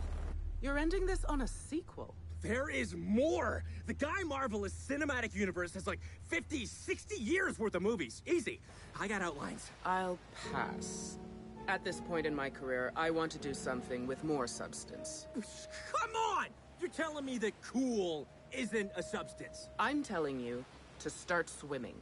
You're ending this on a sequel. There is more! The Guy Marvelous Cinematic Universe has like 50, 60 years worth of movies. Easy. I got outlines. I'll pass. At this point in my career, I want to do something with more substance. Come on! You're telling me that cool isn't a substance. I'm telling you to start swimming.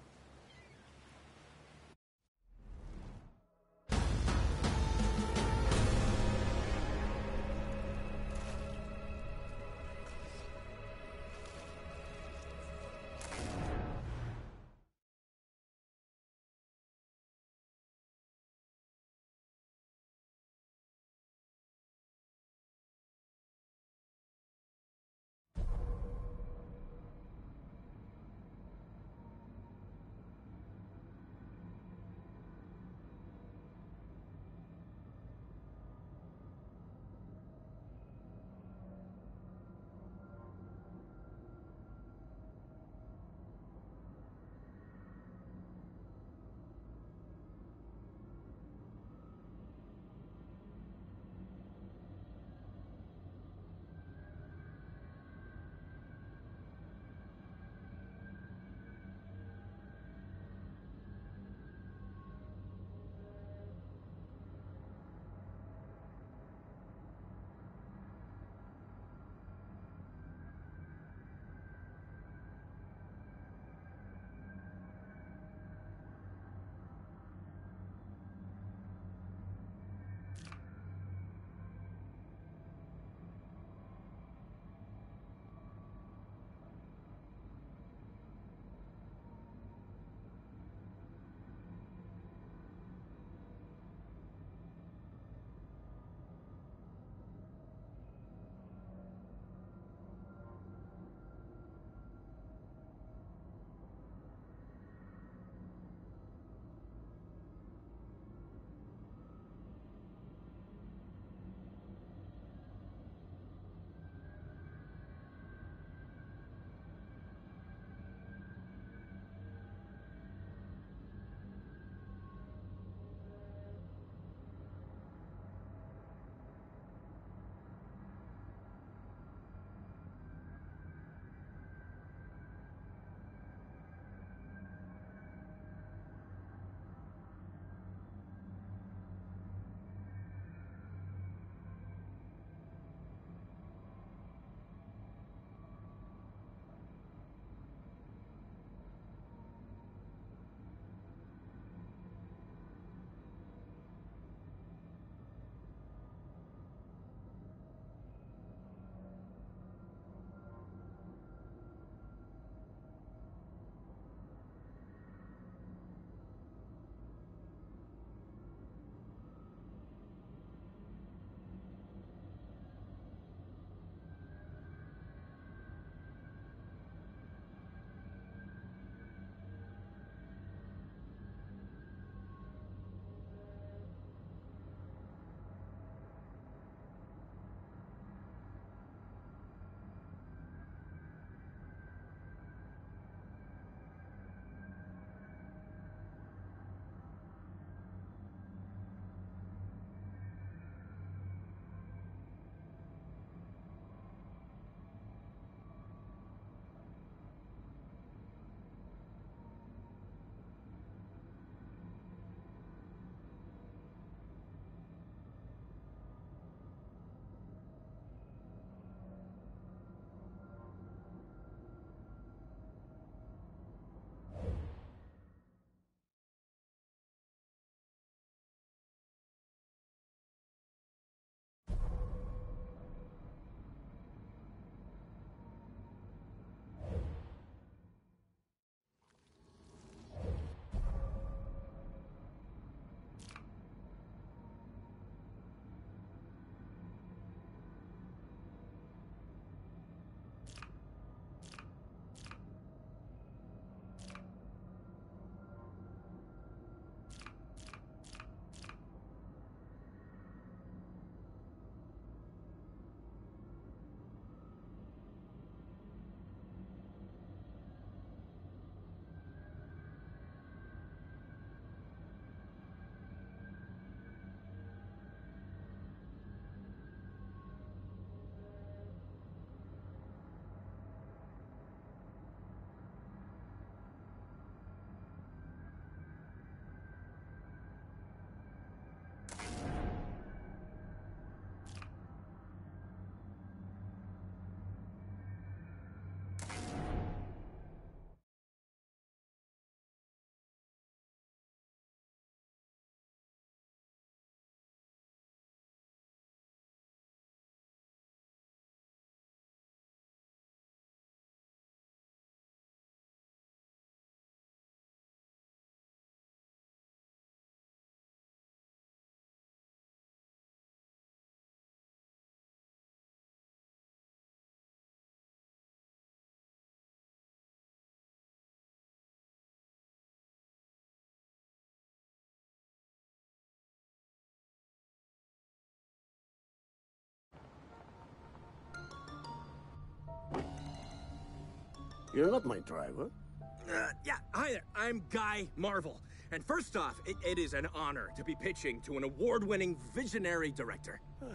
You're not my driver. Uh, yeah, hi there. I'm Guy Marvel. And first off, it, it is an honor to be pitching to an award winning visionary director.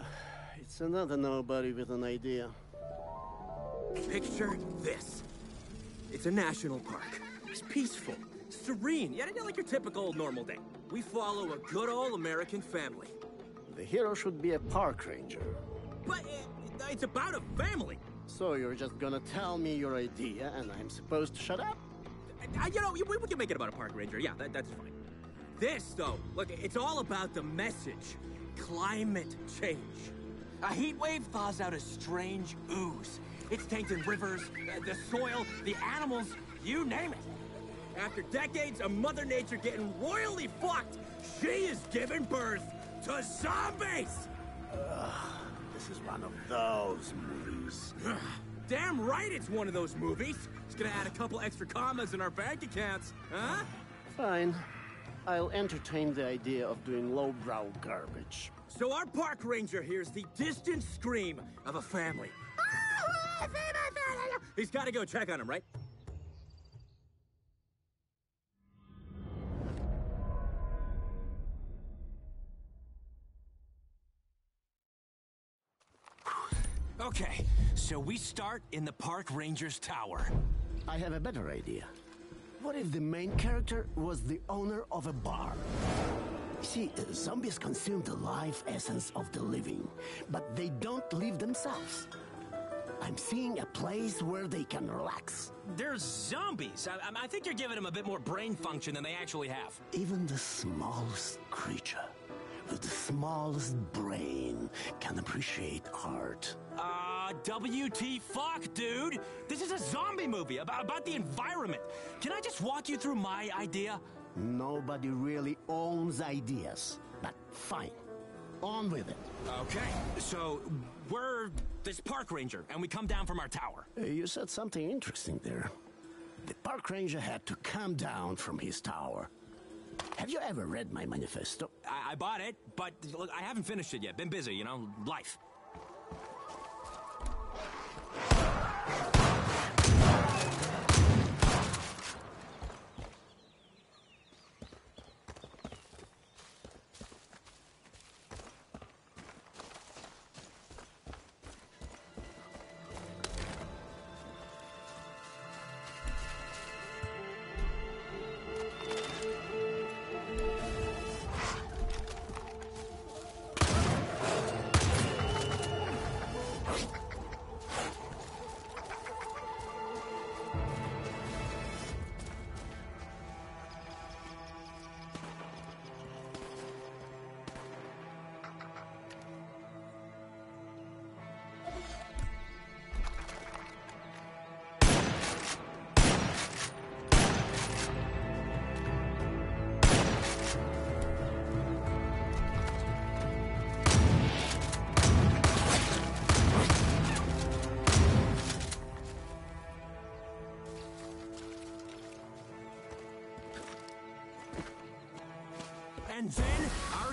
It's another nobody with an idea. Picture this it's a national park. It's peaceful, serene, yet not like your typical normal day. We follow a good old American family. The hero should be a park ranger. But it, it's about a family. So you're just gonna tell me your idea and I'm supposed to shut up? I, you know, we, we can make it about a park ranger. Yeah, that, that's fine. This, though, look, it's all about the message climate change. A heat wave thaws out a strange ooze. It's tainting rivers, uh, the soil, the animals, you name it. After decades of Mother Nature getting royally fucked, she is giving birth to zombies! Ugh, this is one of those movies. Damn right it's one of those movies. It's gonna add a couple extra commas in our bank accounts, huh? Fine. I'll entertain the idea of doing lowbrow garbage. So our park ranger hears the distant scream of a family. He's gotta go check on him, right? Okay, so we start in the park ranger's tower. I have a better idea. What if the main character was the owner of a bar? See, zombies consume the life essence of the living, but they don't live themselves. I'm seeing a place where they can relax. They're zombies. I, I think you're giving them a bit more brain function than they actually have. Even the smallest creature with the smallest brain can appreciate art. Uh, WT fuck, dude! This is a zombie movie about, about the environment. Can I just walk you through my idea? Nobody really owns ideas, but fine. On with it. Okay, so we're this park ranger, and we come down from our tower. Uh, you said something interesting there. The park ranger had to come down from his tower. Have you ever read my manifesto? I, I bought it, but look, I haven't finished it yet. Been busy, you know, life.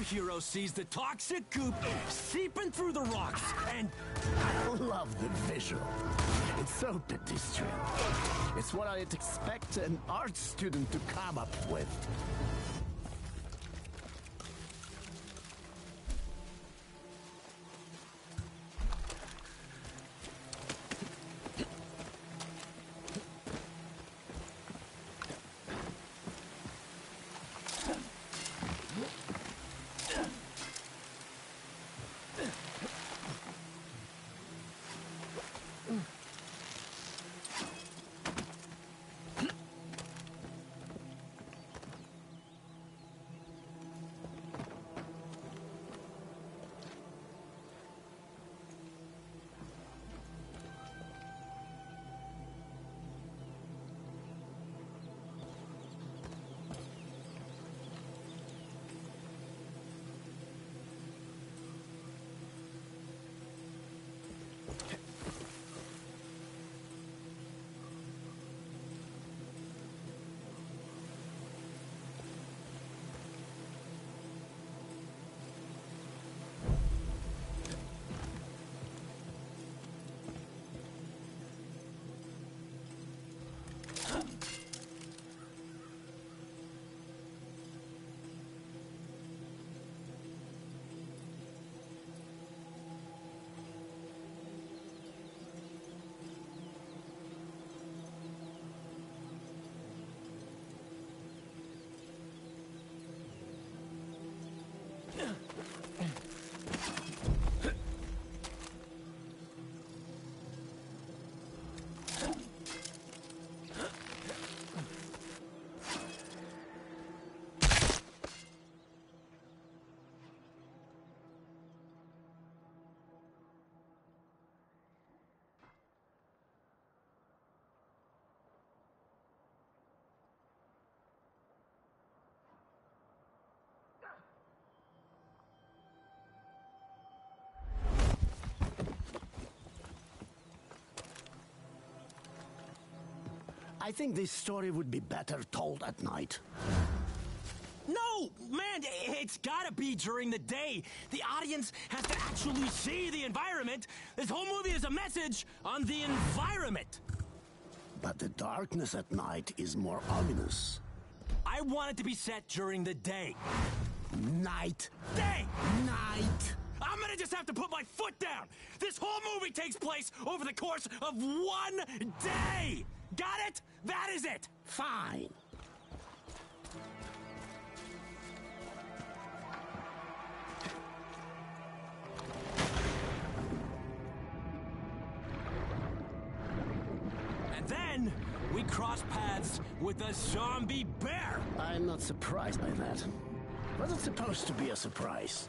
Hero sees the toxic goop seeping through the rocks and. I love the visual. It's so pedestrian. It's what I'd expect an art student to come up with. I think this story would be better told at night. No, man, it's gotta be during the day. The audience has to actually see the environment. This whole movie is a message on the environment. But the darkness at night is more ominous. I want it to be set during the day. Night. Day! Night! I'm gonna just have to put my foot down. This whole movie takes place over the course of one day. Got it? That is it. Fine. And then we cross paths with a zombie bear. I'm not surprised by that. Was it supposed to be a surprise?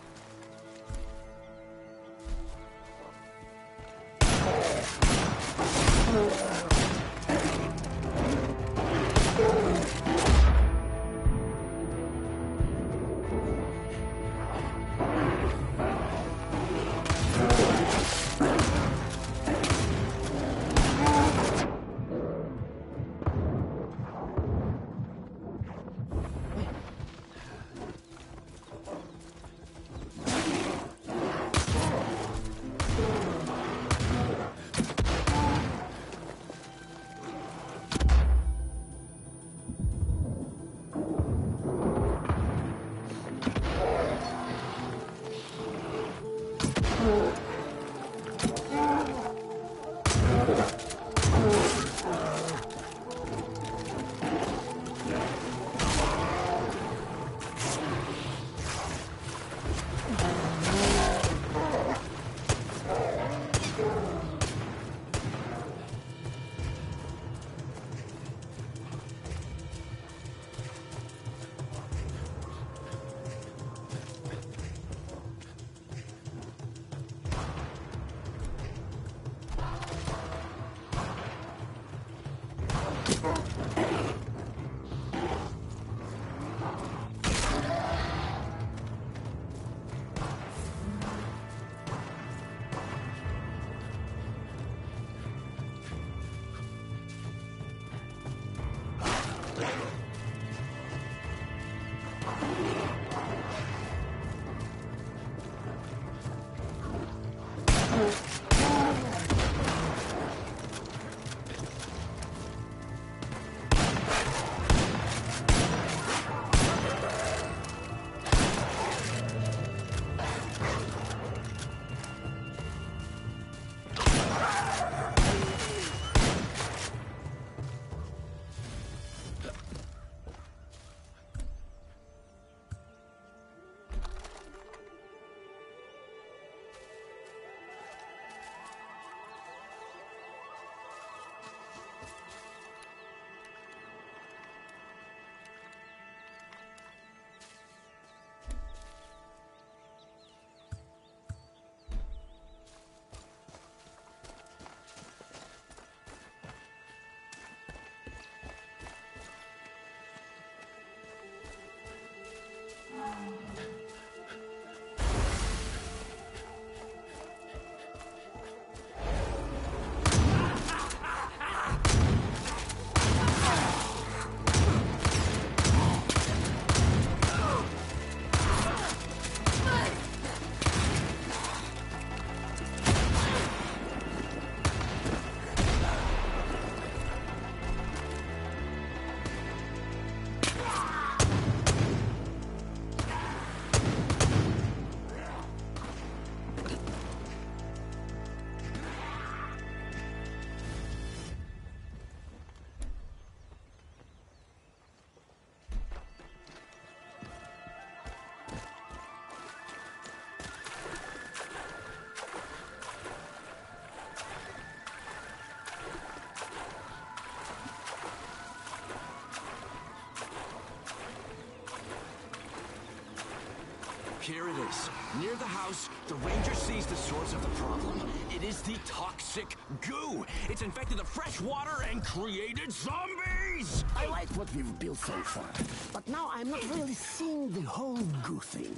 Here it is. Near the house, the ranger sees the source of the problem. It is the toxic goo. It's infected the fresh water and created zombies! I like what we've built so far, but now I'm not really seeing the whole goo thing.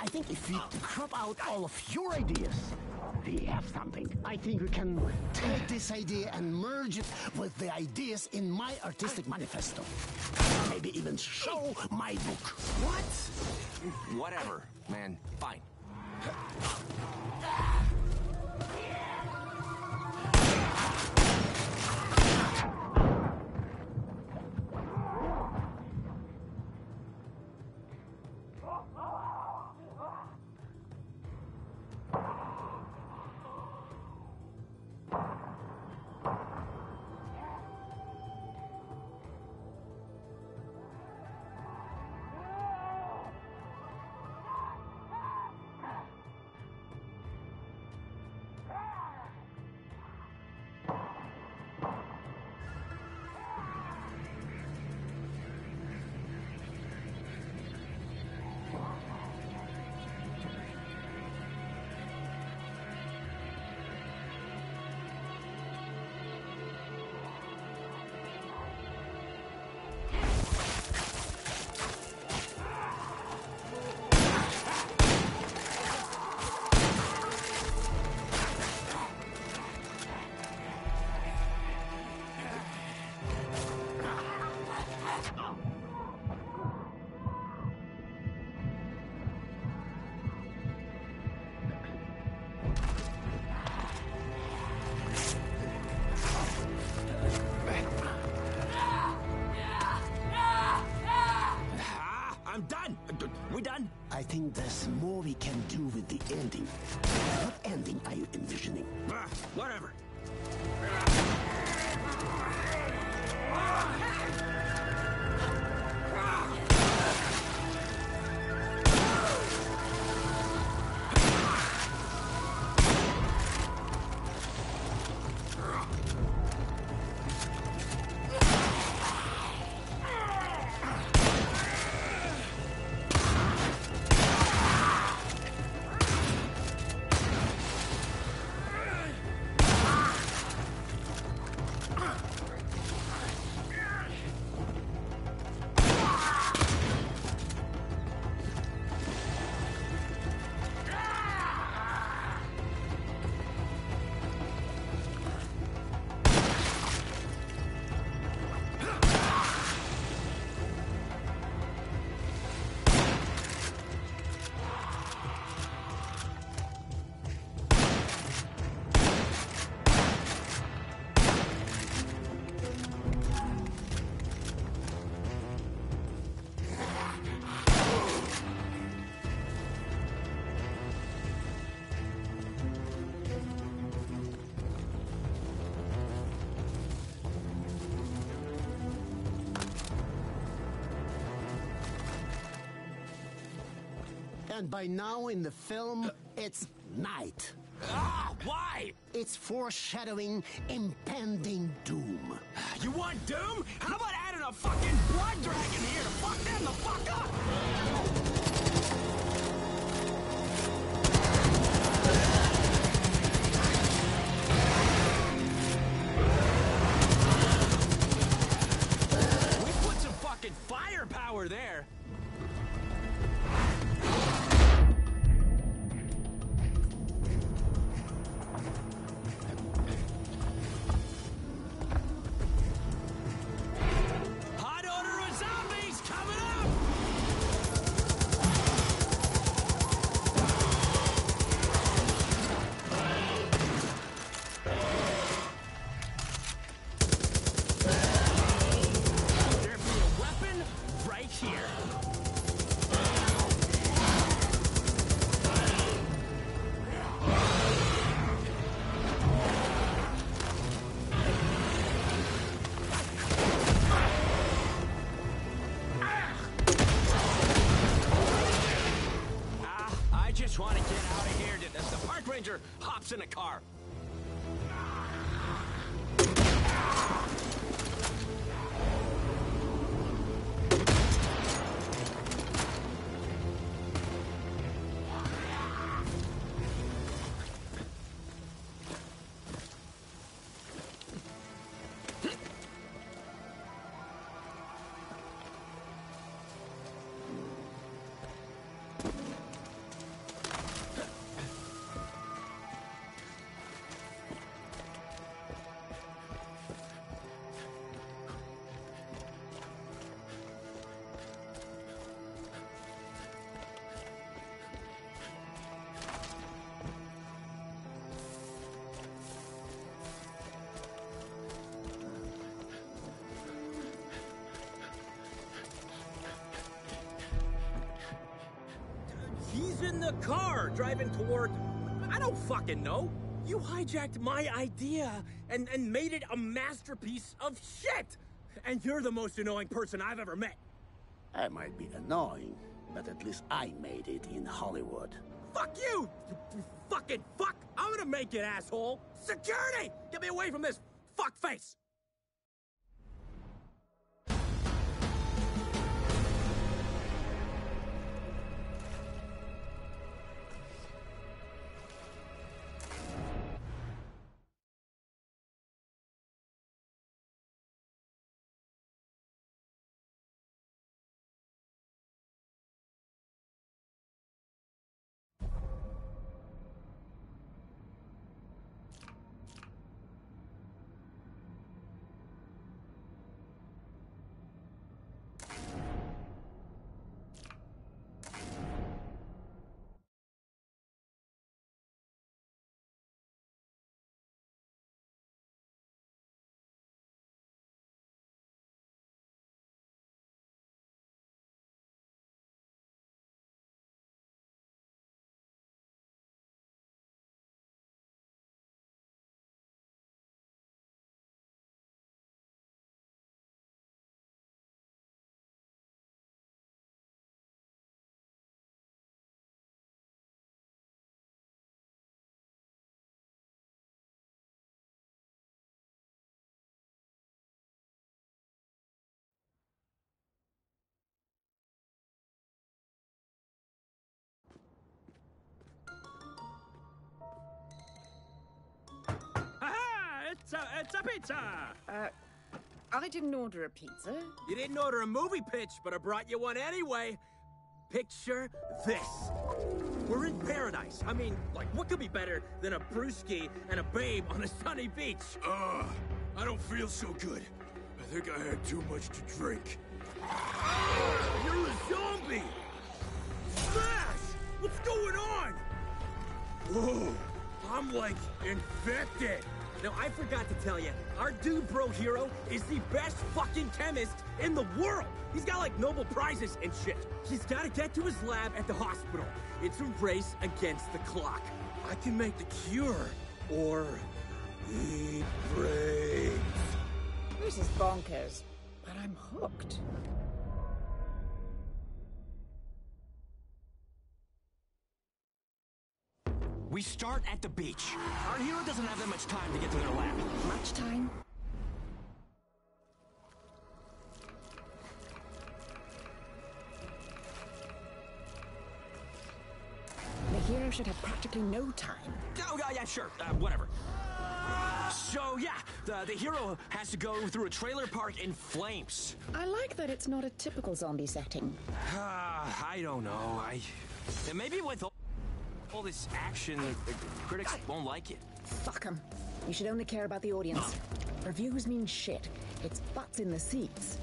I think if we crop out all of your ideas, we have something. I think we can take this idea and merge it with the ideas in my artistic manifesto. Maybe even show my book. What? Whatever, man. Fine. and by now in the film, it's night. Ah, why? It's foreshadowing impending doom. You want doom? How about adding a fucking blood dragon here to fuck them the fuck up? We put some fucking firepower there. The car driving toward. I don't fucking know. You hijacked my idea and, and made it a masterpiece of shit! And you're the most annoying person I've ever met. I might be annoying, but at least I made it in Hollywood. Fuck you! You fucking fuck! I'm gonna make it, asshole! Security! Get me away from this fuck face! Haha! It's a, it's a pizza! Uh, I didn't order a pizza. You didn't order a movie pitch, but I brought you one anyway. Picture this. We're in paradise. I mean, like, what could be better than a brewski and a babe on a sunny beach? Ugh, I don't feel so good. I think I had too much to drink. You're a zombie! Smash! What's going on? Whoa, I'm like infected. Now, I forgot to tell you, our dude bro hero is the best fucking chemist in the world. He's got like Nobel Prizes and shit. He's got to get to his lab at the hospital. It's a race against the clock. I can make the cure, or eat brains. This is bonkers, but I'm hooked. We start at the beach. Our hero doesn't have that much time to get to their lab. Much time? The hero should have practically no time. Oh, yeah, yeah, sure. Uh, whatever. So, yeah, the, the hero has to go through a trailer park in flames. I like that it's not a typical zombie setting. Uh, I don't know. I. Maybe with all, this action, the, the critics won't like it. Fuck 'em. You should only care about the audience. Reviews mean shit. It's butts in the seats.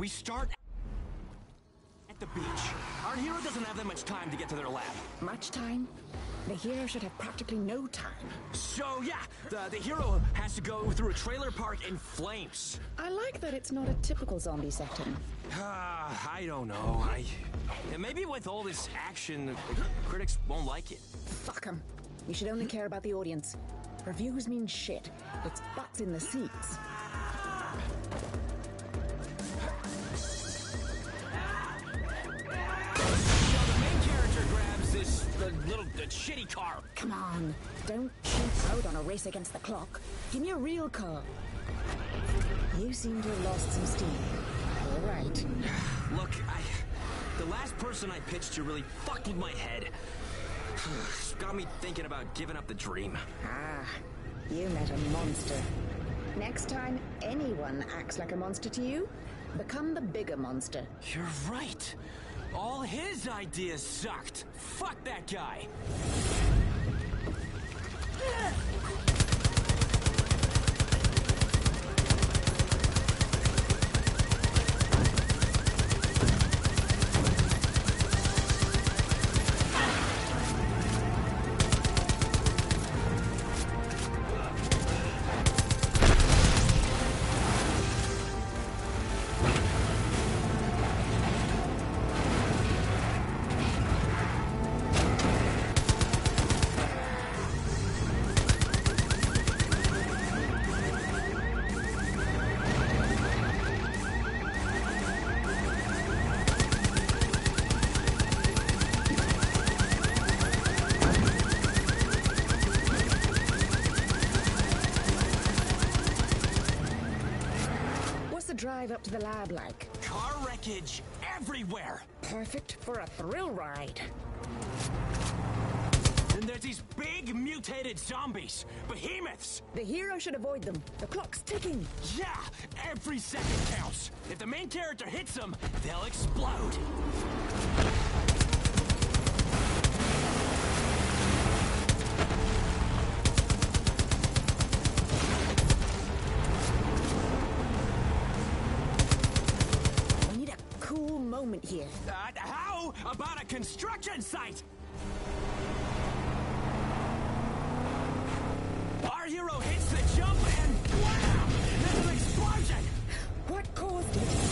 We start at the beach. Our hero doesn't have that much time to get to their lab. Much time? The hero should have practically no time. So, yeah, the, the hero has to go through a trailer park in flames. I like that it's not a typical zombie setting. Ah, I don't know. I. maybe with all this action, critics won't like it. Fuck 'em. You should only care about the audience. Reviews mean shit. It's butts in the seats. Uh, little uh, shitty car. Come on, don't cheat out on a race against the clock. Give me a real car. You seem to have lost some steam. All right. Look, I. The last person I pitched to really fucked with my head. It's got me thinking about giving up the dream. Ah, you met a monster. Next time anyone acts like a monster to you, become the bigger monster. You're right. All his ideas sucked. Fuck that guy. Drive up to the lab like? Car wreckage everywhere. Perfect for a thrill ride. And there's these big mutated zombies, behemoths. The hero should avoid them. The clock's ticking. Yeah, every second counts. If the main character hits them, they'll explode. Uh, how about a construction site? Our hero hits the jump and wham! There's an explosion! What caused it?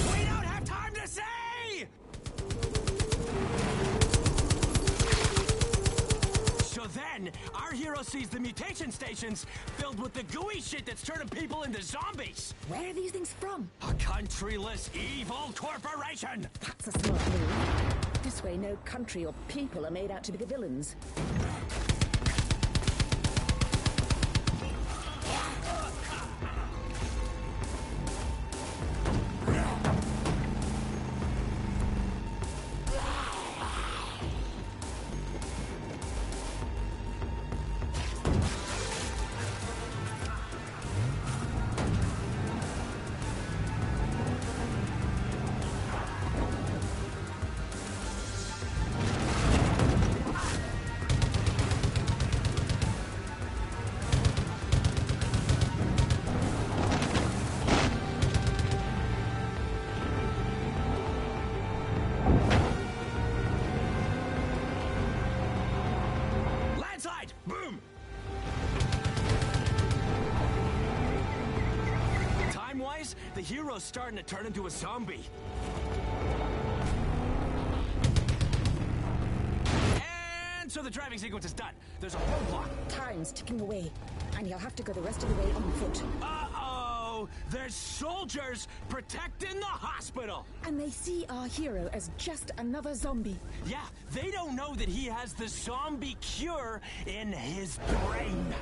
Our hero sees the mutation stations filled with the gooey shit that's turning people into zombies. Where are these things from? A countryless evil corporation! That's a smart move. This way, no country or people are made out to be the villains. Hero's starting to turn into a zombie. And so the driving sequence is done. There's a roadblock. Time's ticking away, and you'll have to go the rest of the way on foot. Uh-oh! There's soldiers protecting the hospital! And they see our hero as just another zombie. Yeah, they don't know that he has the zombie cure in his brain.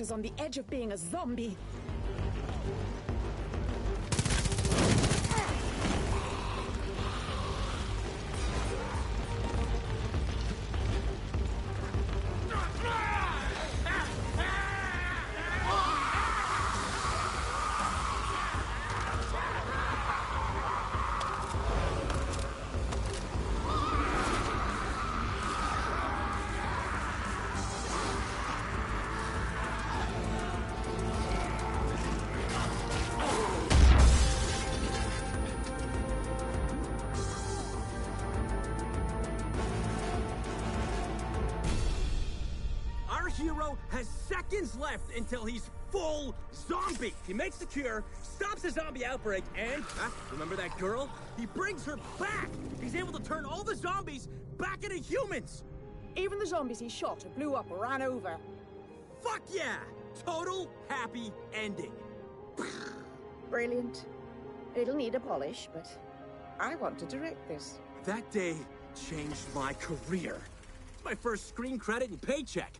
Character's on the edge of being a zombie. Seconds left until he's full zombie. He makes the cure, stops the zombie outbreak, and, ah, remember that girl? He brings her back. He's able to turn all the zombies back into humans. Even the zombies he shot or blew up or ran over. Fuck yeah! Total happy ending. Brilliant. It'll need a polish, but I want to direct this. That day changed my career. It's my first screen credit and paycheck.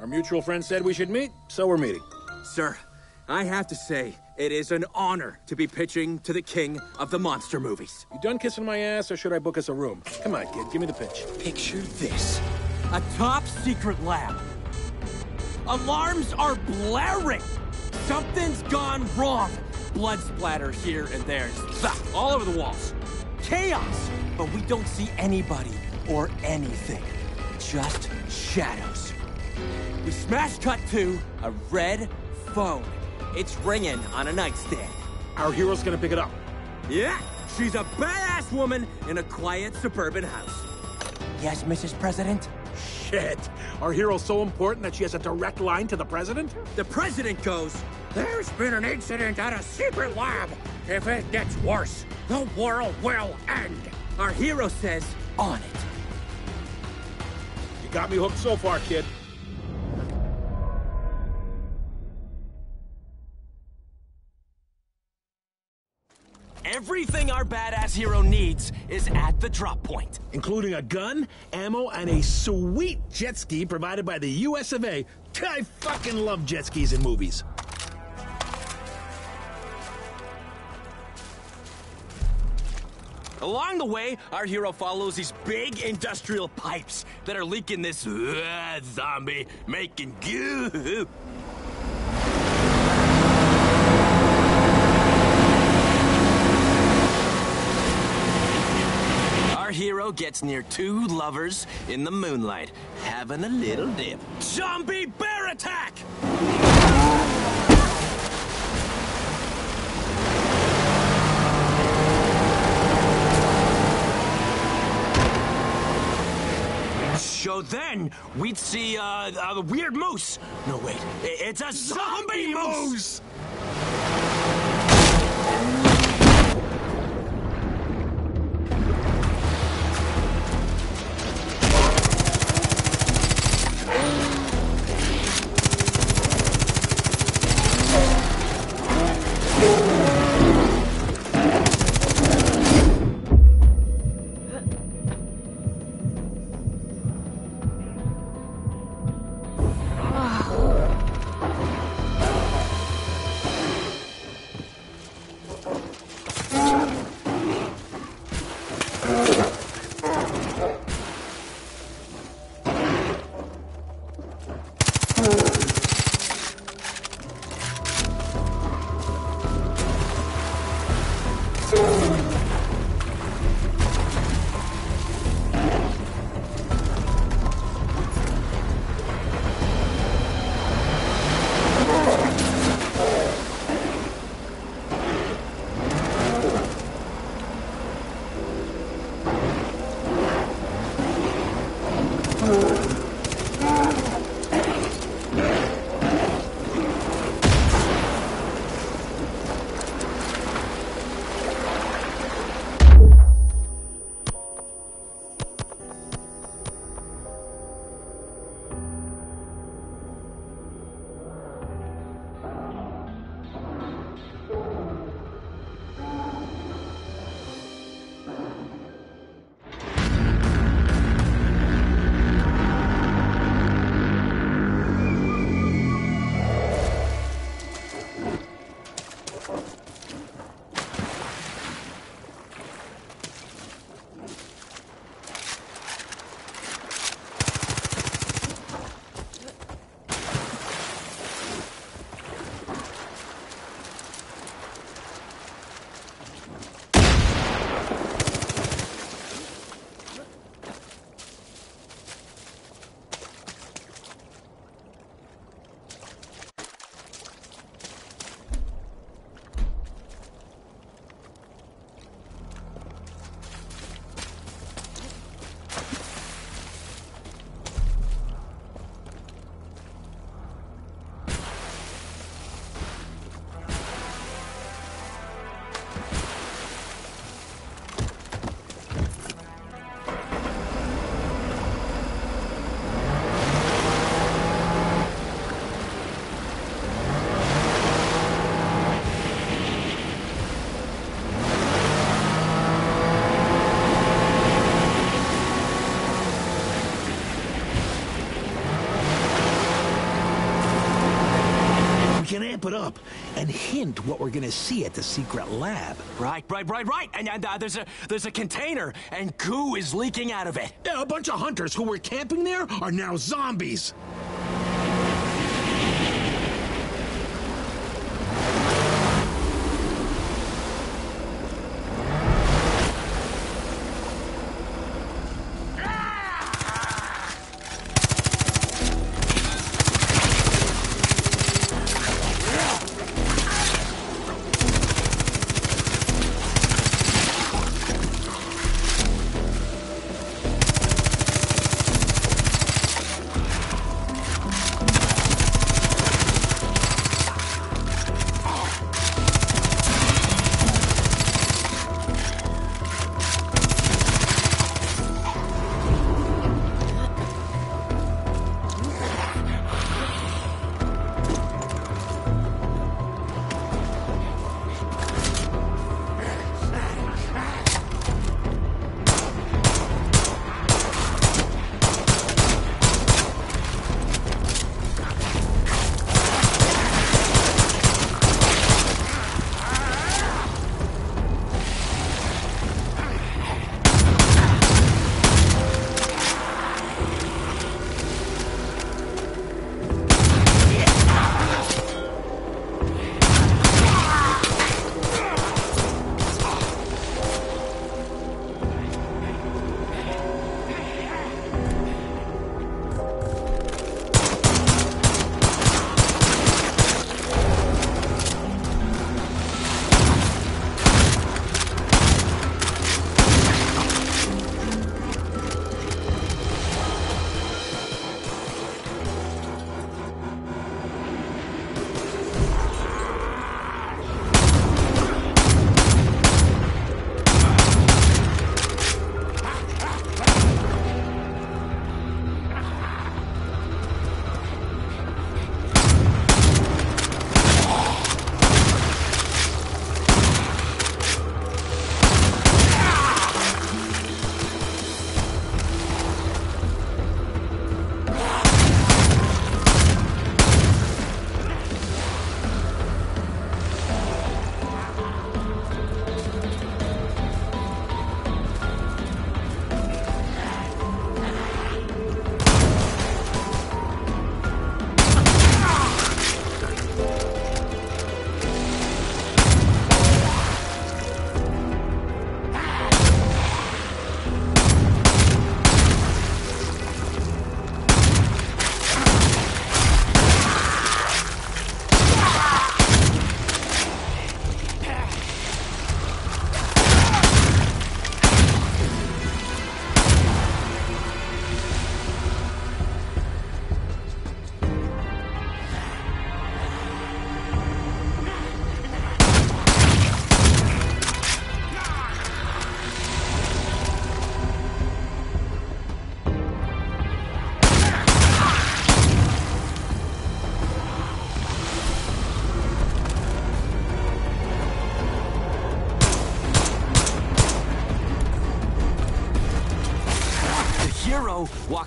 Our mutual friend said we should meet, so we're meeting. Sir, I have to say, it is an honor to be pitching to the king of the monster movies. You done kissing my ass, or should I book us a room? Come on, kid, give me the pitch. Picture this. A top secret lab. Alarms are blaring. Something's gone wrong. Blood splatter here and there. Bah, all over the walls. Chaos. But we don't see anybody or anything. Just shadows. We smash cut to a red phone. It's ringing on a nightstand. Our hero's gonna pick it up. Yeah, she's a badass woman in a quiet suburban house. Yes, Mrs. President? Shit. Our hero's so important that she has a direct line to the president? The president goes, There's been an incident at a secret lab. If it gets worse, the world will end. Our hero says, on it. You got me hooked so far, kid. Everything our badass hero needs is at the drop point. Including a gun, ammo, and a sweet jet ski provided by the US of A. I fucking love jet skis in movies. Along the way, our hero follows these big industrial pipes that are leaking this uh, zombie making goo. Our hero gets near two lovers in the moonlight, having a little dip. Zombie bear attack! So then we'd see uh, a weird moose. No, wait, it's a zombie, moose. We hint what we're gonna see at the secret lab. Right, right, right, right. And, and uh, there's a there's a container, and goo is leaking out of it. Yeah, a bunch of hunters who were camping there are now zombies.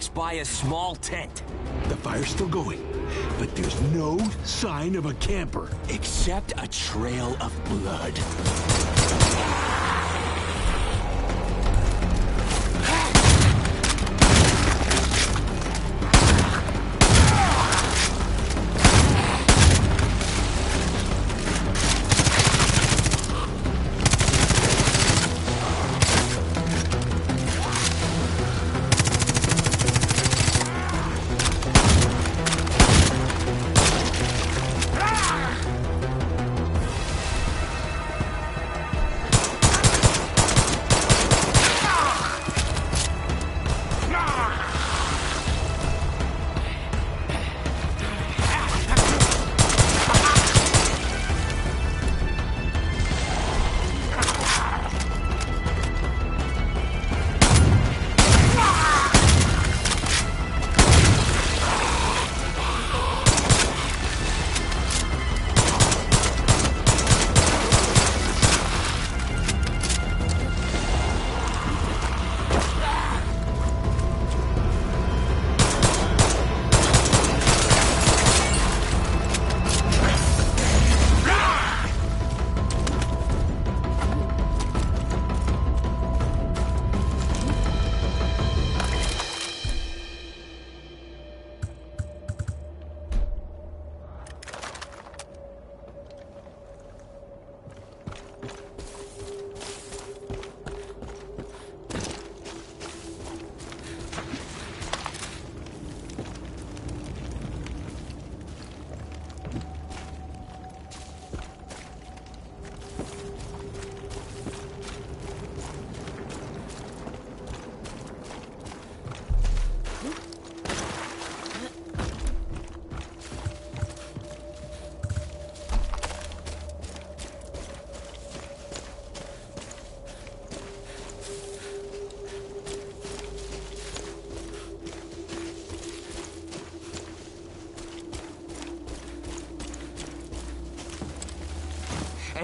Walks by a small tent. The fire's still going, but there's no sign of a camper. Except a trail of blood.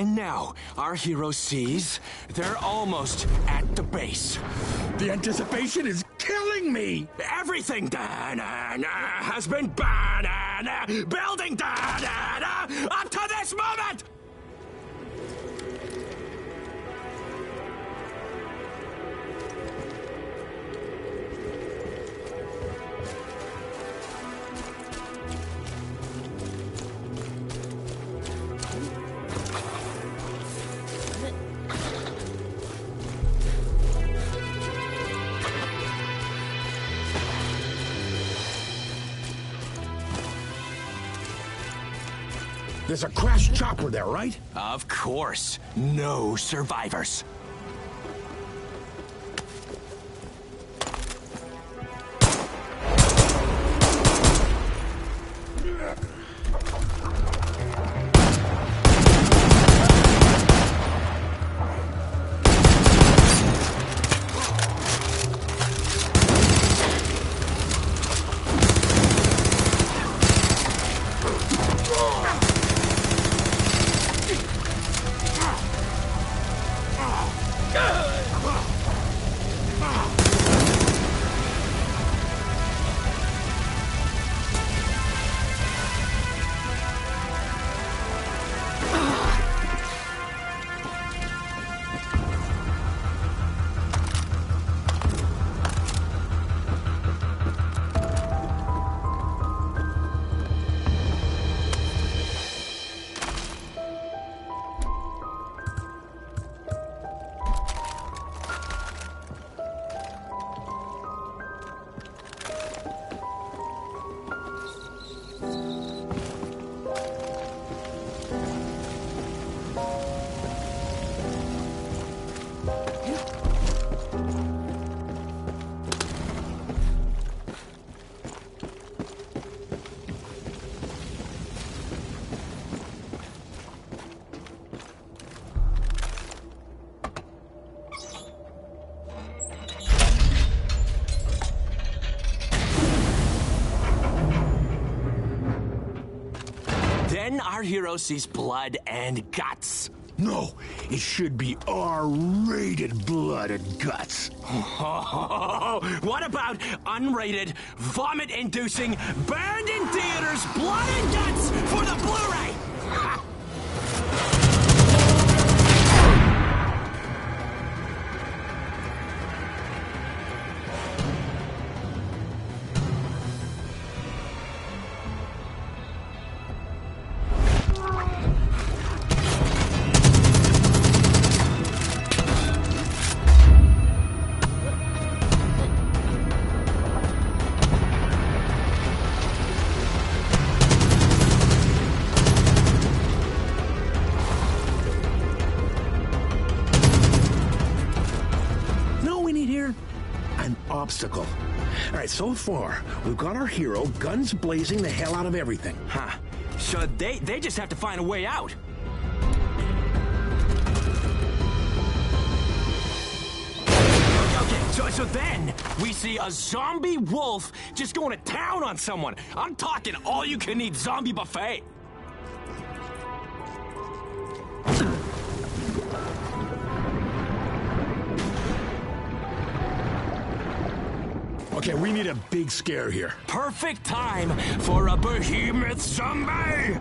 And now, our hero sees they're almost at the base. The anticipation is killing me! Everything da-na-na, has been banana, building chopper there, right? Of course. No survivors. Hero sees blood and guts. No, it should be R-rated blood and guts. what about unrated, vomit-inducing, burned in theaters, blood and guts for the Blu-ray? obstacle. All right, so far, we've got our hero guns blazing the hell out of everything. Huh. So they, they just have to find a way out. Okay, so, so then we see a zombie wolf just going to town on someone. I'm talking all you can eat zombie buffet. Okay, we need a big scare here. Perfect time for a behemoth zombie!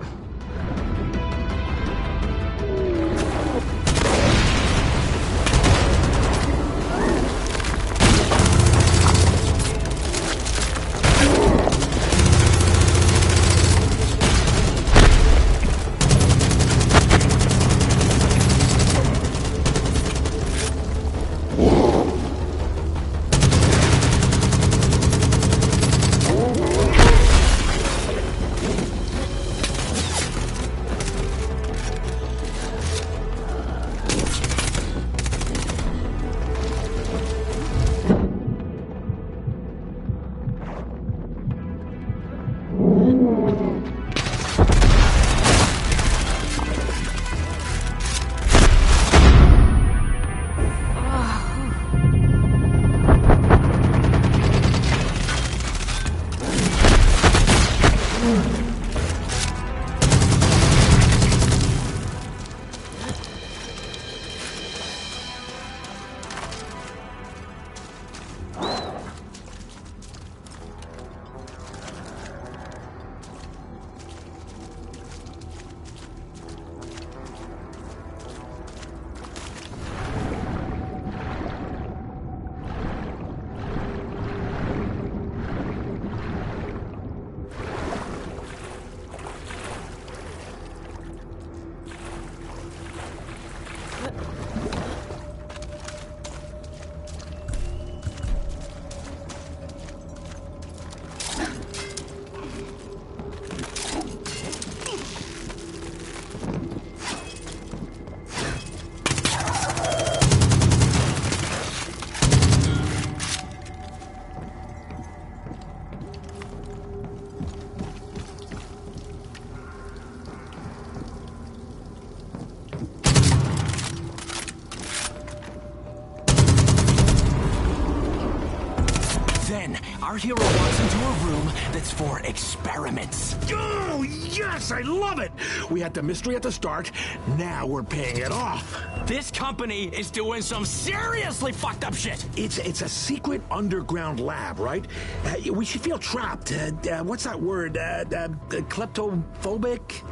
We had the mystery at the start, now we're paying it off. This company is doing some seriously fucked up shit. It's it's a secret underground lab, right? Uh, we should feel trapped. Uh, uh, what's that word? Uh, uh, kleptophobic?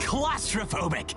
Claustrophobic.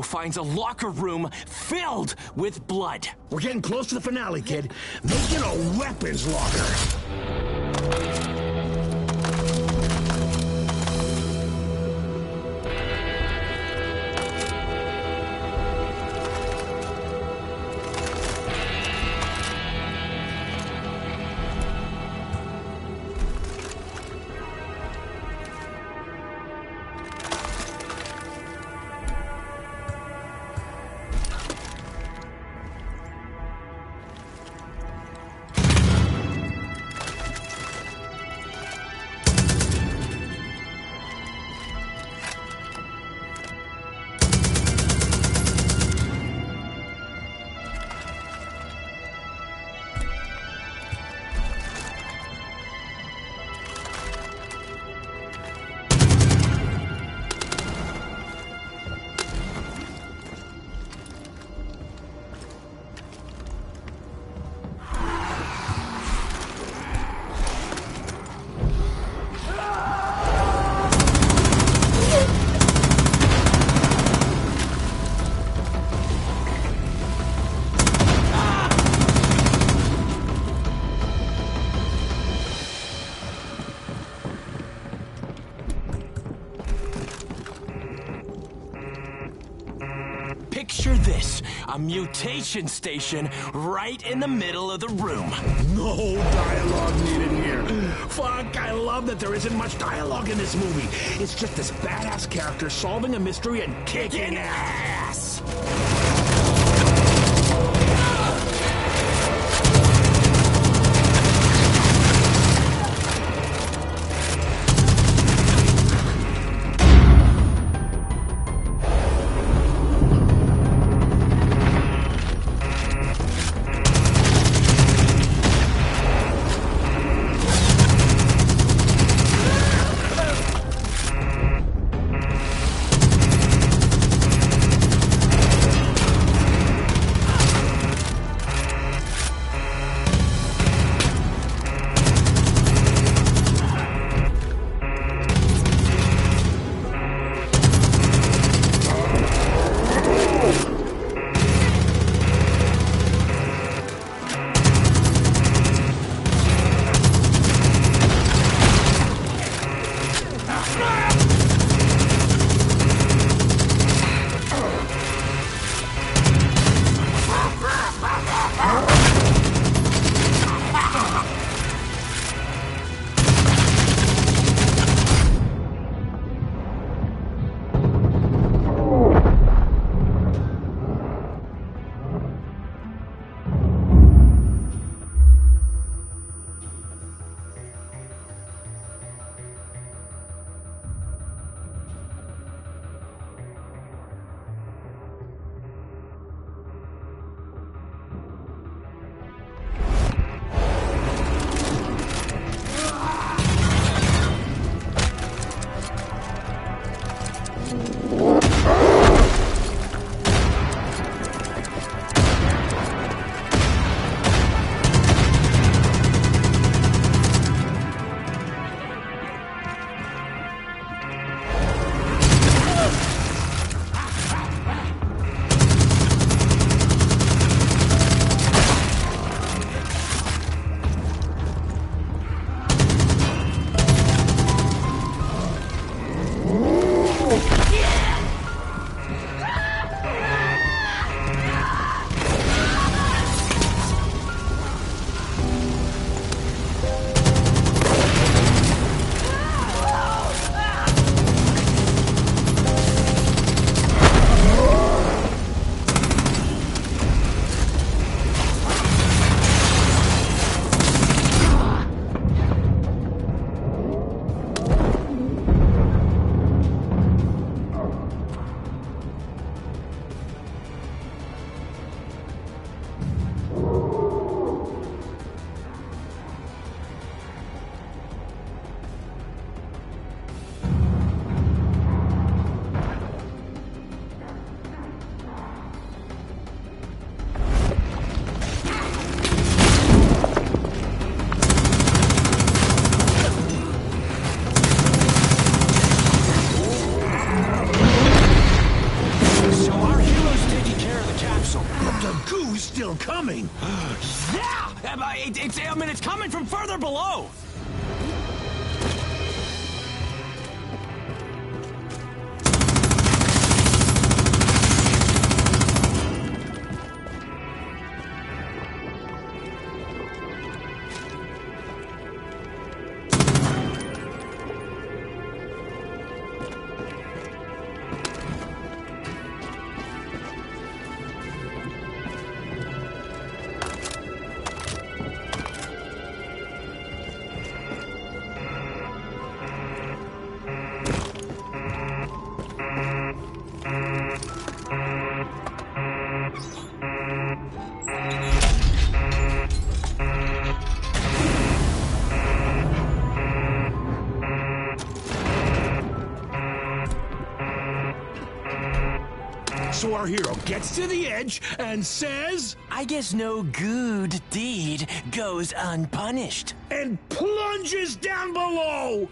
Finds a locker room filled with blood. We're getting close to the finale, kid. Make it a weapons locker. A mutation station right in the middle of the room. No dialogue needed here. Fuck, I love that there isn't much dialogue in this movie. It's just this badass character solving a mystery and kicking ass. Our hero gets to the edge and says, I guess no good deed goes unpunished. and plunges down below.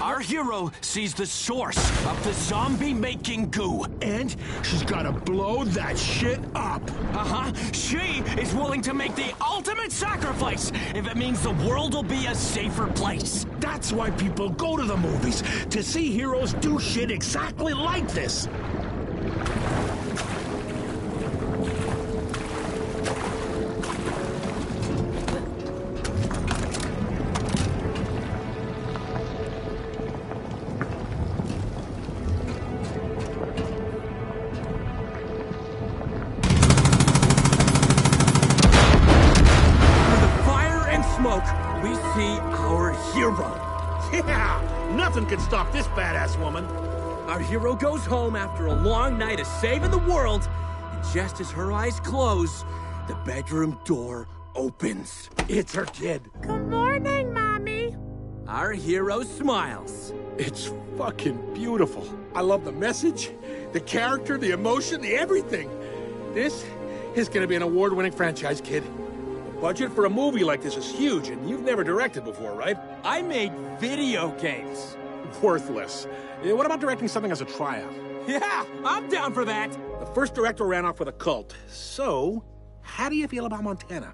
Our hero sees the source of the zombie making goo. And she's gotta blow that shit up. Uh huh. She is willing to make the ultimate sacrifice if it means the world will be a safer place. That's why people go to the movies, to see heroes do shit exactly like this. Home after a long night of saving the world, and just as her eyes close, the bedroom door opens. It's her kid. Good morning, Mommy. Our hero smiles. It's fucking beautiful. I love the message, the character, the emotion, the everything. This is gonna be an award winning franchise, kid. The budget for a movie like this is huge, and you've never directed before, right? I made video games. Worthless. What about directing something as a tryout? Yeah, I'm down for that. The first director ran off with a cult. So, how do you feel about Montana?